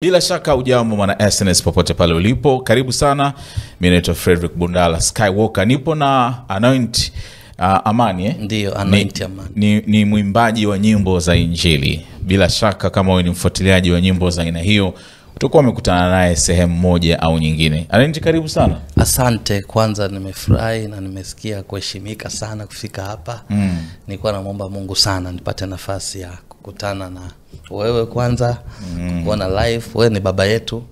bila shaka ujambo mwana sns popote pale ulipo. Karibu sana. Mimi naitwa frederick bundala skywalker. Nipo na anoint uh, amani eh? Ndiyo, Anoint Amani. ni, ni mwimbaji wa nyimbo za injili. Bila shaka kama wewe ni mfuatiliaji wa nyimbo za aina hiyo utakuwa umekutana naye sehemu moja au nyingine. Anoint karibu sana. Asante, kwanza nimefurahi na nimesikia kuheshimika sana kufika hapa. Mm. Nilikuwa namwomba Mungu sana nipate nafasi ya kukutana na wewe kwanza mm. kuona live. Wewe ni baba yetu,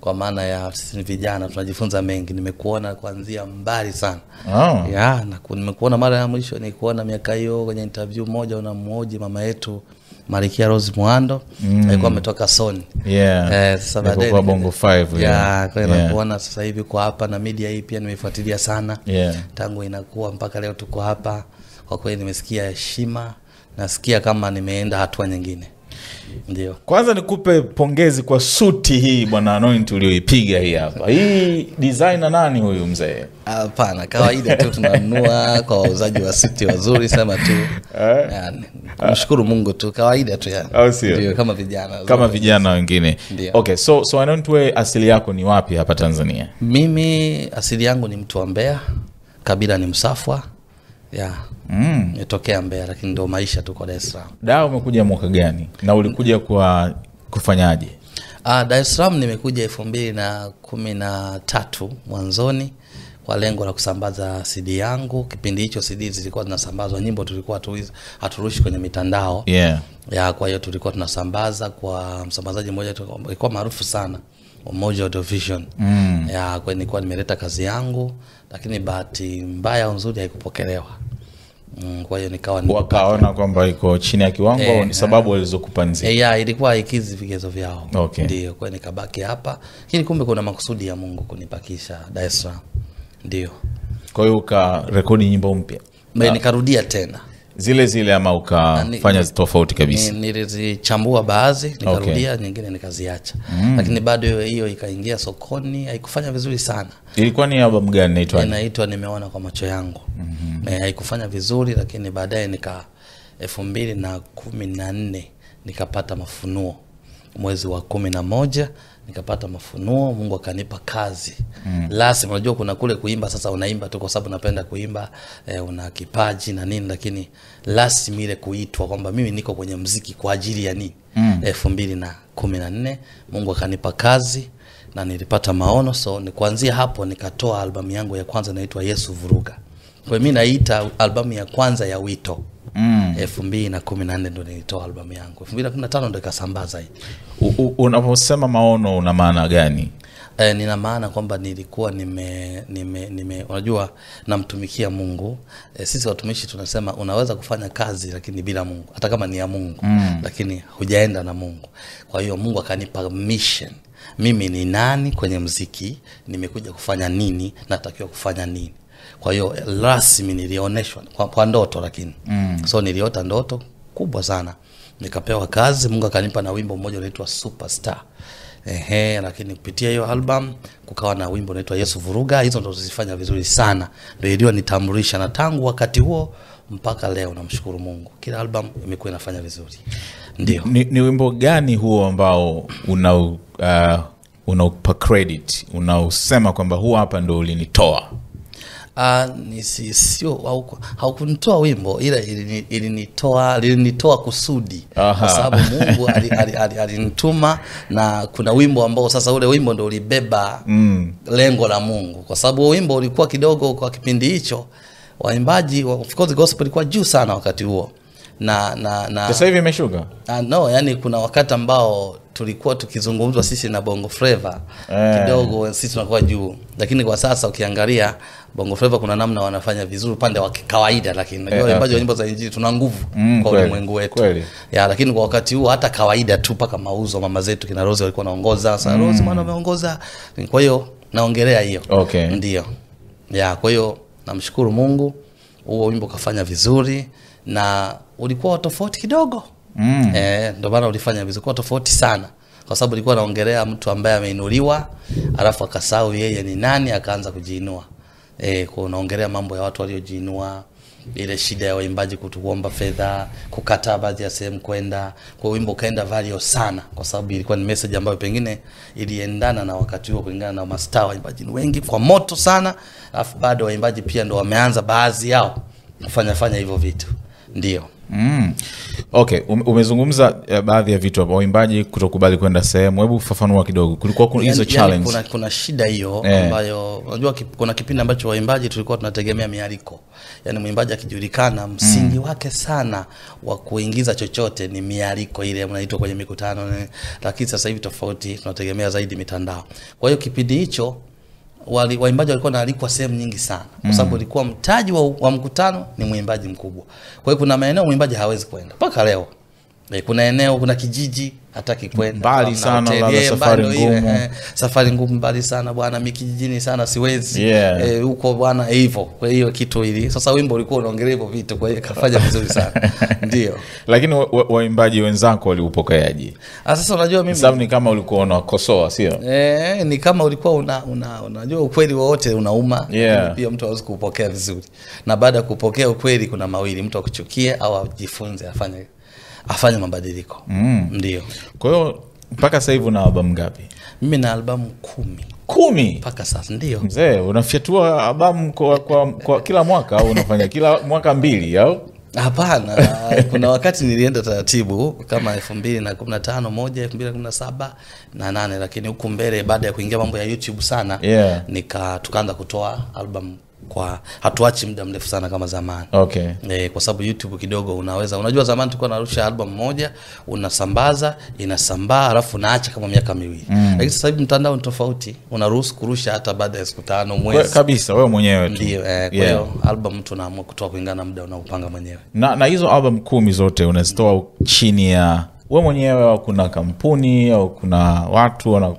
kwa maana ya sisi ni vijana tunajifunza mengi. Nimekuona kuanzia mbali sana oh. ya na nimekuona mara ya mwisho nikuona miaka hiyo kwenye interview moja unamhoji mama yetu Marikia Rose Muhando mm. alikuwa ametoka Sony yeah. Eh, sasa baadaye kwa bongo 5 ya kwa hiyo yeah. nakuona sasa hivi kwa hapa na media hii pia nimeifuatilia sana Yeah. tangu inakuwa mpaka leo tuko hapa kwa kweli nimesikia heshima nasikia kama nimeenda hatua nyingine. Ndio. Kwanza nikupe pongezi kwa suti hii bwana anoint ulioipiga hii hapa. Hii designer nani huyu mzee? Hapana kawaida tu tunanunua kwa wauzaji wa suti wazuri sema tu. Yani, kumshukuru mungu tu kawaida tu yani. Kama vijana kama vijana wengine. Okay so so anoint we asili yako ni wapi hapa tanzania? Mimi asili yangu ni mtu wa mbea kabila ni Msafwa ya mm. nitokea Mbeya, lakini ndo maisha tu kwa Dar es Salaam. daa umekuja mwaka gani na ulikuja kwa kufanyaje Ah, Dar es Salaam nimekuja elfu mbili na kumi na tatu mwanzoni kwa lengo la kusambaza CD yangu. Kipindi hicho CD zilikuwa zinasambazwa, nyimbo tulikuwa hatu- haturushi kwenye mitandao yeah ya kwa hiyo tulikuwa tunasambaza kwa msambazaji mmoja alikuwa maarufu sana Umoja Audiovisual mm. ya kwa nilikuwa nimeleta kazi yangu, lakini bahati mbaya au nzuri haikupokelewa. Mm, kwa hiyo nikawa ni- wakaona kwamba iko chini ya kiwango Eh, ni sababu walizokupanzia Eh, ya ilikuwa ikizi vigezo vyao. Okay. ndio kwa nikabaki hapa. Lakini kumbe kuna makusudi ya mungu kunipakisha dar es salaam. Ndio. Kwa hiyo ukarekodi nyimbo mpya. Nikarudia tena zile zile ama ukafanya tofauti kabisa Ni- nilizichambua baadhi nikarudia okay. nyingine nikaziacha mm. lakini bado hiyo hiyo ikaingia sokoni haikufanya vizuri sana ilikuwa ni albamu gani naitwa inaitwa nimeona kwa macho yangu mm-hmm. haikufanya vizuri lakini baadaye nika elfu mbili na kumi na nne nikapata mafunuo mwezi wa kumi na moja nikapata mafunuo mungu akanipa kazi. Mm. lazima unajua kuna kule kuimba sasa unaimba tu kwa sababu napenda kuimba eh, una kipaji na nini lakini lazima ile kuitwa kwamba mimi niko kwenye mziki kwa ajili ya nini? Elfu mbili na kumi na nne. Mungu akanipa kazi na nilipata maono so ni kuanzia hapo nikatoa albamu yangu ya kwanza inaitwa yesu vuruga. Kwa hiyo mi naita albamu ya kwanza ya wito mm. elfu mbili na kumi na nne ndo nilitoa albamu yangu. Elfu mbili na kumi na tano ndo ikasambaza hii. Unaposema maono una maana gani? E, nina maana kwamba nilikuwa nime, nime, nime unajua namtumikia mungu. E, sisi watumishi tunasema unaweza kufanya kazi lakini bila mungu. Hata kama ni ya mungu mm. lakini hujaenda na mungu. Kwa hiyo mungu akanipa mission. Mimi ni nani kwenye mziki? Nimekuja kufanya nini? Natakiwa kufanya nini kwa hiyo rasmi nilioneshwa kwa, kwa ndoto lakini. Mm. so niliota ndoto kubwa sana. Nikapewa kazi mungu akanipa na wimbo mmoja unaitwa superstar. Ehe, lakini kupitia hiyo album kukawa na wimbo unaitwa Yesu Vuruga. Hizo ndo zilifanya vizuri sana, ndio iliyonitambulisha, na tangu wakati huo mpaka leo namshukuru Mungu, kila album imekuwa inafanya vizuri. Ndio. Ni, ni wimbo gani huo ambao una uh, unaupa credit unausema kwamba huu hapa ndo ulinitoa Ah, ni si, sio hauku- haukunitoa wimbo ila ilini- ilinitoa ilinitoa kusudi. Kwa sababu Mungu alinituma ali, ali, ali na kuna wimbo ambao sasa ule wimbo ndo ulibeba mm. lengo la Mungu. Kwa sababu wimbo ulikuwa kidogo kwa kipindi hicho waimbaji wa- of course gospel ilikuwa juu sana wakati huo na na na sasa hivi imeshuka Ah, no, yani kuna wakati ambao tulikuwa tukizungumzwa sisi na Bongo Flava Eh. kidogo sisi tunakuwa juu, lakini kwa sasa ukiangalia Bongo Flava kuna namna wanafanya vizuri upande wa kawaida, lakini unajua Eh, waimbaji okay. wa nyimbo za injili tuna nguvu Mm, kwa ulimwengu wetu kweli. ya, lakini kwa wakati huo hata kawaida tu mpaka mauzo mama zetu kina Rose walikuwa naongoza sasa mm. Rose mwana ameongoza, kwa hiyo naongelea hiyo Okay. ndio ya kwa hiyo namshukuru mungu huo wimbo kafanya vizuri na ulikuwa tofauti kidogo. Mm. eh, ndio maana ulifanya vizuri. Kwa tofauti sana. Kwa sababu ulikuwa naongelea mtu ambaye ameinuliwa alafu akasahau yeye ni nani akaanza kujiinua. Eh, kwa unaongelea mambo ya watu waliojiinua ile shida ya waimbaji kutuomba fedha, kukataa baadhi ya sehemu kwenda. Kwa wimbo ukaenda valio sana, kwa sababu ilikuwa ni message ambayo pengine iliendana na wakati huo, kulingana na mastaa waimbaji. Wengi kwa moto sana, alafu bado waimbaji pia ndo wameanza baadhi yao kufanya fanya hivyo vitu, ndio. Mm. Okay, ume- umezungumza uh, baadhi ya vitu hapa, waimbaji kutokubali kwenda sehemu. Hebu fafanua kidogo, kulikuwa kuna hizo Yani- yani kuna, kuna shida hiyo yeah, ambayo unajua kip, kuna kipindi ambacho waimbaji tulikuwa tunategemea mialiko. Yaani mwimbaji akijulikana msingi mm, wake sana wa kuingiza chochote ni mialiko ile mnaitwa kwenye mikutano ne- lakini sasa hivi tofauti tunategemea zaidi mitandao. Kwa hiyo kipindi hicho wali, waimbaji walikuwa naalikwa sehemu nyingi sana. Kwa sababu ilikuwa mtaji wa, wa mkutano ni mwimbaji mkubwa. Kwa hiyo kuna maeneo mwimbaji hawezi kwenda. Mpaka leo Eh, kuna eneo kuna kijiji hataki kwenda Mbali sana, la eh, safari ngumu. eh, safari ngumu mbali sana bwana mimi kijijini sana siwezi Yeah. Eh, bwana hivyo kwa hiyo kitu hili sasa wimbo ulikuwa unaongelea hivyo vitu kwa hiyo kafanya vizuri sana ndio lakini wa- wa- waimbaji wenzako waliupokeaje? Ah, sasa unajua mimi Sababu ni kama ulikuwa unakosoa, sio? Eh, ni kama ulikuwa una, una, unajua ukweli wowote unauma Yeah. pia mtu hawezi kupokea vizuri na baada ya kupokea ukweli kuna mawili mtu akuchukie au ajifunze afanye afanye mabadiliko mm. ndio Kwa hiyo mpaka sasa hivi una albamu ngapi? mimi na albamu kumi Kumi. mpaka sasa ndio Mzee, unafyatua albamu kwa, kwa, kwa kila mwaka au unafanya kila mwaka mbili au? Hapana, kuna wakati nilienda taratibu kama elfu mbili na kumi na tano moja elfu mbili na kumi na saba na nane lakini huku mbele baada ya kuingia mambo ya YouTube sana Yeah. nika tukaanza kutoa album kwa hatuachi muda mrefu sana kama zamani Okay. E, kwa sababu YouTube kidogo unaweza unajua, zamani tulikuwa narusha album moja unasambaza inasambaa, alafu unaacha kama miaka miwili mm. Lakini sasa hivi mtandao ni tofauti, unaruhusu kurusha hata baada ya siku tano, mwezi kabisa wewe mwenyewe tu. Ndio, E, kwa Yeah. album mtu anaamua kutoa kulingana na muda unaopanga mwenyewe. na, na hizo album kumi zote unazitoa chini ya we mwenyewe au kuna kampuni au kuna watu wana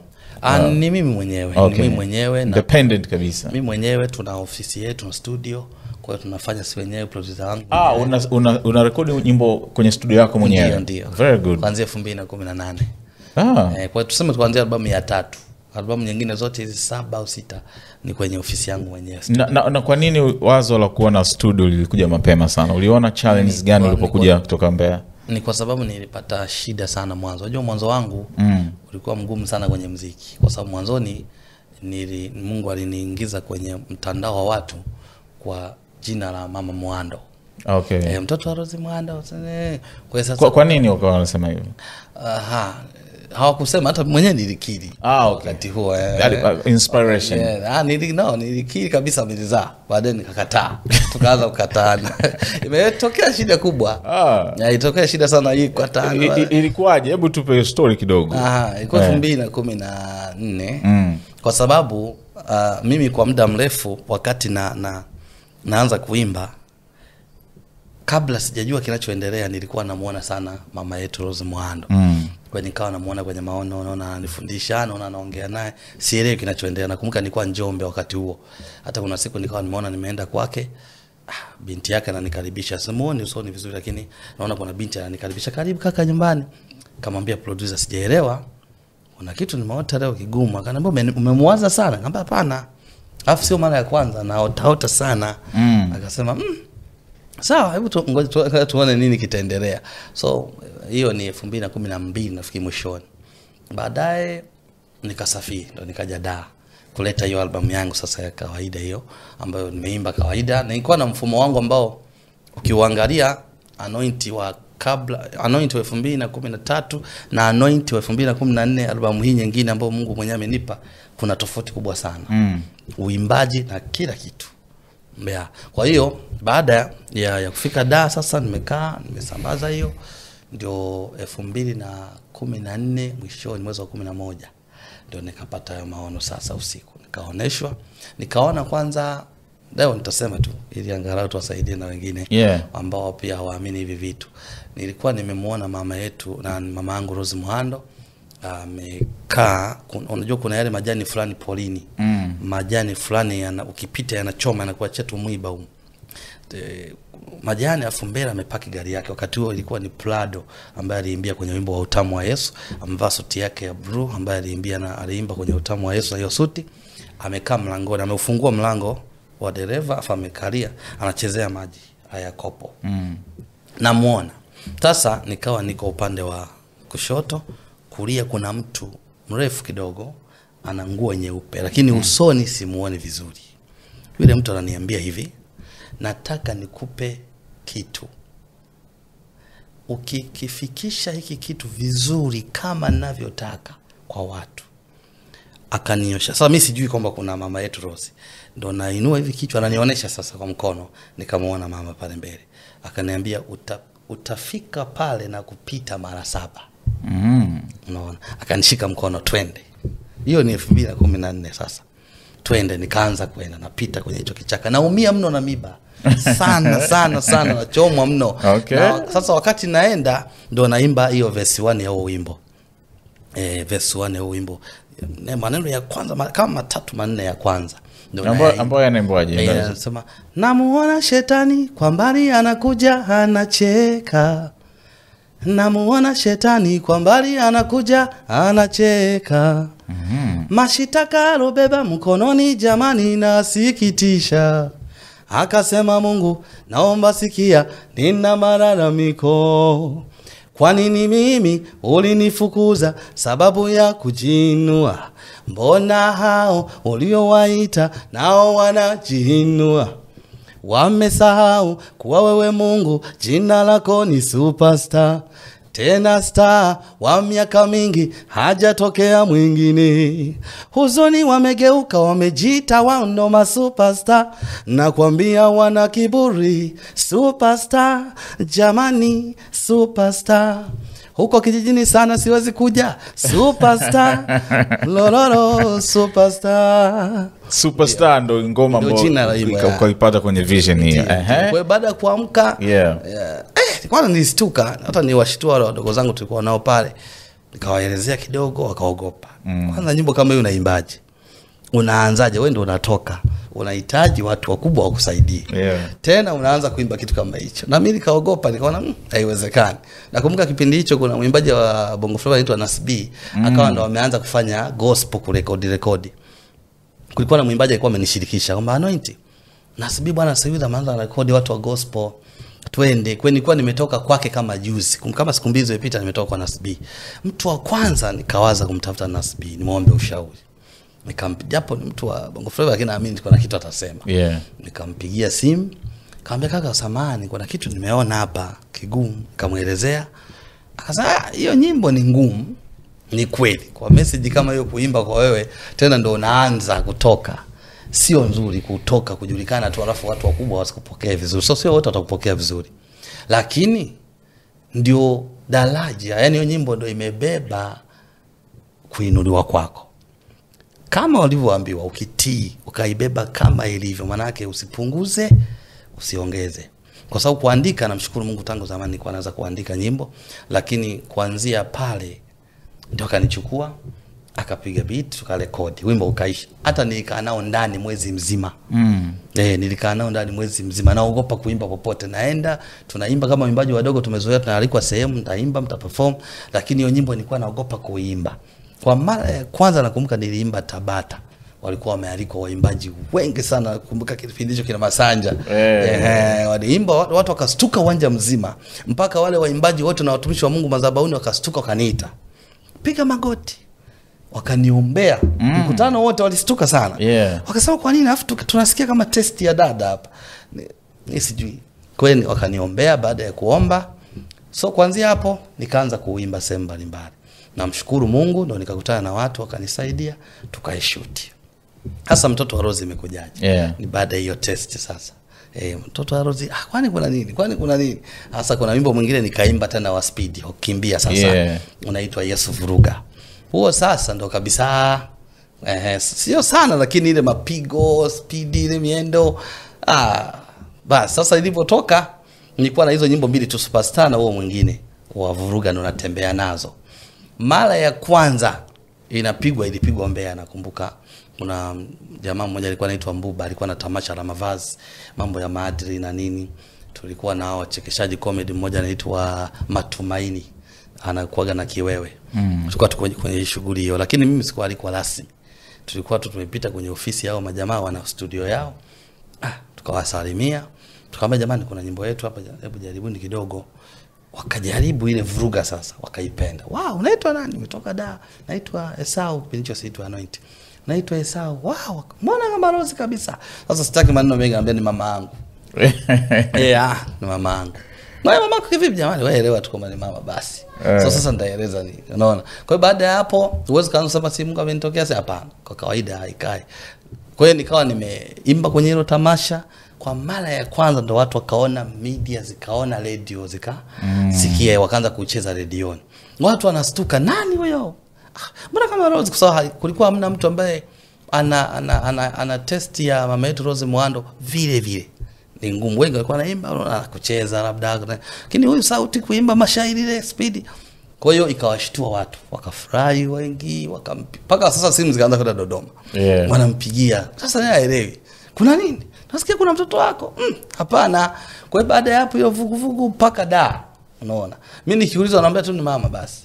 Ah, ni mimi mwenyewe Okay. mimi mwenyewe na independent kabisa. mimi mwenyewe tuna ofisi yetu na studio, kwa hiyo tunafanya si wenyewe, producer wangu ah, una, una, una rekodi nyimbo kwenye studio yako mwenyewe? Ndio, ndio. very good. Kuanzia elfu mbili na kumi na nane. Ah, eh, kwa tuseme kuanzia albamu ya tatu, albamu nyingine zote hizi saba au sita ni kwenye ofisi yangu mwenyewe. na, na, na kwa nini wazo la kuwa na studio lilikuja mapema sana? Uliona challenge gani ulipokuja kutoka Mbeya Ni kwa sababu nilipata shida sana mwanzo. Unajua mwanzo wangu mm. ulikuwa mgumu sana kwenye mziki, kwa sababu mwanzoni nili, Mungu aliniingiza kwenye mtandao wa watu kwa jina la Mama Mwando. okay E, mtoto wa Rose Mwando. eh. Kwa kwa, nini ukawa wanasema hivyo aha, hawakusema hata mwenyewe nilikiri Ah, okay. wakati huo eh. Yaani, uh, inspiration Yeah, ah, nili, no, nilikiri kabisa amenizaa, baadaye nikakataa, tukaanza kukataana. Imetokea shida kubwa ah. Ilitokea shida sana hii kukataana. ilikuwaje hebu tupe story kidogo ilikuwa Eh. elfu mbili na kumi na nne Mm. kwa sababu uh, mimi kwa muda mrefu wakati na, na naanza kuimba kabla sijajua kinachoendelea nilikuwa namwona sana mama yetu Rose mwando Mm. Kwa nikawa namuona kwenye maono naona ananifundisha naona anaongea naye. Sielewi kinachoendelea. Nakumbuka nilikuwa Njombe wakati huo. Hata kuna siku nikawa nimeona nimeenda kwake. Ah, binti yake ananikaribisha. Simuoni usoni vizuri lakini naona kuna binti ananikaribisha. Karibu kaka nyumbani. Kamwambia producer sijaelewa. Kuna kitu nimeota leo kigumu. Akaniambia umemwaza sana. Nikamwambia hapana. Alafu sio mara ya kwanza naotaota sana. Mm. akasema mm, sawa hebu tu, ngoja tu, tuone nini kitaendelea. So hiyo ni elfu mbili na kumi na mbili nafikiri mwishoni. Baadaye nikasafiri ndo nikaja da kuleta hiyo albamu yangu sasa ya kawaida hiyo ambayo nimeimba kawaida. Na nilikuwa na mfumo wangu ambao ukiuangalia anointi wa kabla anointi wa elfu mbili na kumi na tatu na anointi wa elfu mbili na kumi na nne albamu hii nyingine ambayo mungu mwenyewe amenipa kuna tofauti kubwa sana. Mm. uimbaji na kila kitu yeah. kwa hiyo baada ya, ya kufika da sasa nimekaa nimesambaza hiyo. Ndio elfu mbili na kumi na nne mwishoni mwezi wa kumi na moja ndio nikapata hayo maono sasa usiku. Nikaoneshwa. Nikaona kwanza leo nitasema tu ili angalau tuwasaidie na wengine Yeah. ambao pia hawaamini hivi vitu. Nilikuwa nimemwona mama yetu na mama yangu Rose Muhando amekaa kun- unajua kuna yale majani fulani polini Mm. majani fulani yana, ukipita yanachoma yanakuwa chetu mwiba um. De, majani alafu mbele amepaki gari yake wakati huo ilikuwa ni Prado ambaye aliimbia kwenye wimbo wa utamu wa Yesu amevaa suti yake ya blue ambaye aliimbia na aliimba kwenye utamu wa Yesu na hiyo suti amekaa mlangoni ameufungua mlango wa dereva afu amekalia anachezea maji haya kopo mm. namwona sasa nikawa niko upande wa kushoto kulia kuna mtu mrefu kidogo ana nguo nyeupe lakini mm. usoni simuoni vizuri. Yule mtu ananiambia hivi nataka nikupe kitu. Ukikifikisha hiki kitu vizuri kama navyotaka kwa watu. Akaniosha sasa mi sijui kwamba kuna mama yetu rosi ndo nainua hivi kichwa ananionyesha sasa kwa mkono nikamwona mama pale mbele. Akaniambia uta, utafika pale na kupita mara saba Mm. unaona? Akanishika mkono twende. Hiyo ni elfu mbili na kumi na nne sasa. Twende nikaanza kwenda napita kwenye hicho kichaka. Naumia mno na miba. Sana sana sana. Nachomwa mno. Okay. na, sasa wakati naenda ndo naimba hiyo vesi one ya huo wimbo. E, vesi one ya huo wimbo. Maneno ya kwanza kama matatu manne ya kwanza. Ambayo yanaimbwaje? Eh, anasema namuona shetani kwa mbali anakuja anacheka namuona shetani kwa mbali anakuja anacheka. Mm-hmm. mashitaka alobeba mkononi jamani nasikitisha. Akasema mungu naomba sikia nina malalamiko. Kwa nini mimi ulinifukuza sababu ya kujinua mbona hao uliowaita nao wanajiinua wamesahau kuwa wewe mungu jina lako ni superstar. Tena star wa miaka mingi hajatokea mwingine. Huzuni wamegeuka wamejita wao ndo masuperstar nakwambia wana kiburi superstar. Jamani superstar huko kijijini sana siwezi kuja superstar lololo superstar Superstar ndo ngoma ambayo ukaipata kwenye vision hiyo. Kwa baada ya kuamka Yeah. yeah. eh, kwanza nilistuka hata niwashtua wale wadogo zangu tulikuwa nao pale nikawaelezea kidogo wakaogopa mm. kwanza nyimbo kama hiyo unaimbaje unaanzaje? Wewe ndio unatoka. Unahitaji watu wakubwa wakusaidie. Yeah. tena unaanza kuimba kitu kama hicho. Na mimi nikaogopa nikaona "Mm, haiwezekani. Nakumbuka kipindi hicho kuna mwimbaji wa bongo flava anaitwa nasb mm. akawa ndo ameanza kufanya gospel kurekodi rekodi. Kulikuwa na mwimbaji alikuwa amenishirikisha kwamba anointi. Nasibi bwana sasa hivi ameanza rekodi watu wa gospel. Twende. Kwa nilikuwa nimetoka kwake kama juzi. Kama siku mbili zilizopita nimetoka kwa Nasbi mtu wa kwanza nikawaza kumtafuta Nasbi nimwombe ushauri nikam japo ni mtu wa bongo flava lakini naamini kuna kitu atasema. Yeah. nikampigia simu kaambia kaka samani kuna kitu nimeona hapa kigumu. Kamwelezea akasema "Ah, hiyo nyimbo ni ngumu. Ni kweli. Kwa message kama hiyo kuimba kwa wewe tena ndo unaanza kutoka. Sio nzuri kutoka kujulikana tu alafu watu wakubwa wasikupokee vizuri. So sio wote watakupokea vizuri. Lakini ndio daraja yani hiyo nyimbo ndo imebeba kuinuliwa kwako kama walivyoambiwa, ukitii ukaibeba kama ilivyo maanake usipunguze usiongeze. Kwa sababu kuandika namshukuru mungu tangu zamani nilikuwa naweza kuandika nyimbo lakini kuanzia pale ndio akanichukua akapiga beat tukarekodi wimbo ukaisha. Hata nilikaa nao ndani mwezi mzima. Mm. Eh, nilikaa nao ndani mwezi mzima. Naogopa kuimba popote naenda tunaimba kama waimbaji wadogo tumezoea tunaalikwa sehemu ntaimba mtaperform lakini hiyo nyimbo nilikuwa naogopa kuimba kwa mara ya kwanza nakumbuka niliimba tabata. Walikuwa wamealikwa waimbaji wengi sana. Kumbuka kipindi hicho kina masanja. Eh. eh, waliimba watu, wakastuka uwanja mzima. Mpaka wale waimbaji wote na watumishi wa mungu madhabahuni wakastuka wakaniita. Piga magoti. Wakaniombea. Mm. mkutano wote walistuka sana. Yeah. wakasema kwa nini? Alafu tunasikia kama test ya dada hapa. Ni sijui. Kweli. wakaniombea baada ya kuomba. So kuanzia hapo nikaanza kuimba sehemu mbalimbali namshukuru mungu ndo nikakutana na watu wakanisaidia tukaishuti. Hasa mtoto wa rozi imekujaje? Yeah. ni baada ya hiyo test sasa. E, mtoto wa Rose, ah, kwani kuna nini? Kwani kuna nini? Hasa kuna wimbo mwingine nikaimba tena wa spidi ukimbia sasa. Yeah. unaitwa yesu vuruga. Huo sasa ndo kabisa eh, sio sana lakini ile mapigo spidi ile miendo. Ah, basi sasa ilivyotoka nilikuwa na hizo nyimbo mbili tu superstar na huo mwingine wa vuruga ndo natembea nazo mara ya kwanza inapigwa ilipigwa Mbeya nakumbuka. Kuna jamaa mmoja alikuwa anaitwa Mbuba alikuwa na tamasha la mavazi mambo ya maadili na nini. Tulikuwa na wachekeshaji comedy mmoja anaitwa Matumaini anakuaga na kiwewe. Mm. tulikuwa tuko kwenye- shughuli hiyo lakini mimi sikuwa alikuwa rasmi. Tulikuwa tu tumepita kwenye ofisi yao majamaa wana studio yao. Ah, tukawasalimia. Tukamwambia jamani kuna nyimbo yetu hapa hebu jaribuni kidogo wakajaribu ile vuruga sasa wakaipenda. Wow unaitwa nani? Umetoka da. Naitwa esau kipindi hicho siitwa anointi naitwa esau. Wow mbona kama rozi kabisa? Sasa sitaki maneno mengi ambia ni mama yangu. Eh, ah, ni mama yangu. Wewe mama yako kivipi jamani? Wewe elewa tu kwamba ni mama basi. Eh. so sasa nitaeleza ni unaona. Kwa hiyo baada ya hapo uwezi kaanza kusema si Mungu amenitokea si hapana. Kwa kawaida haikai. Kwa hiyo nikawa nimeimba kwenye hilo tamasha kwa mara ya kwanza ndo watu wakaona media zikaona radio zika mm. wakaanza kucheza redioni watu wanastuka nani huyo Ah, mbona kama Rose kwa sababu kulikuwa hamna mtu ambaye ana ana, ana, ana test ya mama yetu Rose Muhando vile vile ni ngumu. Wengi walikuwa naimba kucheza labda, lakini huyu sauti kuimba mashairi ile spidi. Kwa hiyo ikawashtua watu, wakafurahi wengi, wakampaka mpaka sasa simu zikaanza kwenda Dodoma Yeah. wanampigia. Sasa yeye haelewi kuna nini, nasikia kuna mtoto wako? Mm, hapana. Kwa hiyo baada ya hapo hiyo vuguvugu mpaka da, unaona. Mimi nikiuliza naambia tu ni mama basi.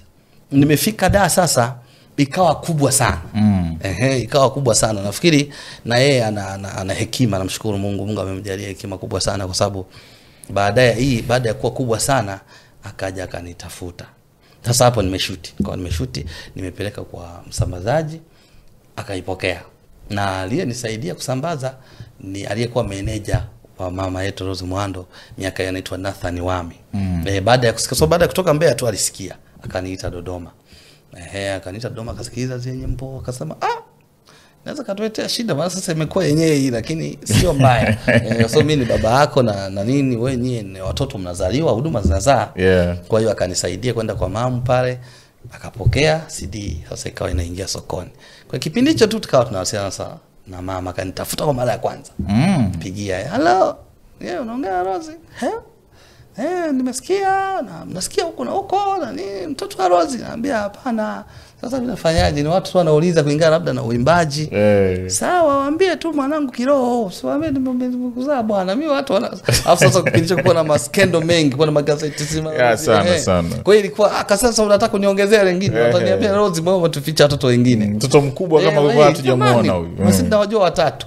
Nimefika da sasa ikawa kubwa sana. Mm. Ehe, ikawa kubwa sana. Nafikiri na yeye ana, ana, ana hekima. Namshukuru mungu. Mungu amemjalia hekima kubwa sana kwa sababu baadaye hii baada ya kuwa kubwa sana akaja akanitafuta. Sasa hapo nimeshuti. Kwa nimeshuti nimepeleka kwa msambazaji akaipokea. Na aliyenisaidia kusambaza ni aliyekuwa meneja wa mama yetu Rose Muhando miaka hiyo anaitwa Nathan Wami mm. e, baada ya kusikia so baada ya kutoka Mbeya tu alisikia akaniita Dodoma ehe akaniita Dodoma akasikiliza zile nyimbo akasema ah naweza katuletea shida maana sasa imekuwa yenyewe hii lakini sio mbaya e, so mimi ni baba yako na, na nini wewe nyie ni watoto mnazaliwa huduma zinazaa Yeah. kwa hiyo akanisaidia kwenda kwa mamu pale akapokea CD sasa ikawa inaingia sokoni. Kwa kipindi hicho tu tukawa tunawasiliana sana na mama kanitafuta kwa mara ya kwanza. Mm. Pigia, "Hello. Yeah, unaongea na Rozi?" "He? Eh, nimesikia na nasikia huko na huko na nini mtoto wa Rozi." Naambia hapana. Sasa ninafanyaje? Ni watu tu wanauliza kulingana labda na uimbaji. Hey. Sawa, waambie tu mwanangu kiroho, siwaambie nimekuzaa bwana. Mimi watu wana alafu sasa kipindi kuwa na maskendo mengi, kwa na magazeti sima. Ya, sana, hey. sana. Kwa hiyo ilikuwa aka sasa unataka kuniongezea lingine, hey. wataniambia Rose mbona umetuficha watoto wengine. mtoto mkubwa kama Eh, eh, hatujamuona huyu basi nawajua watatu.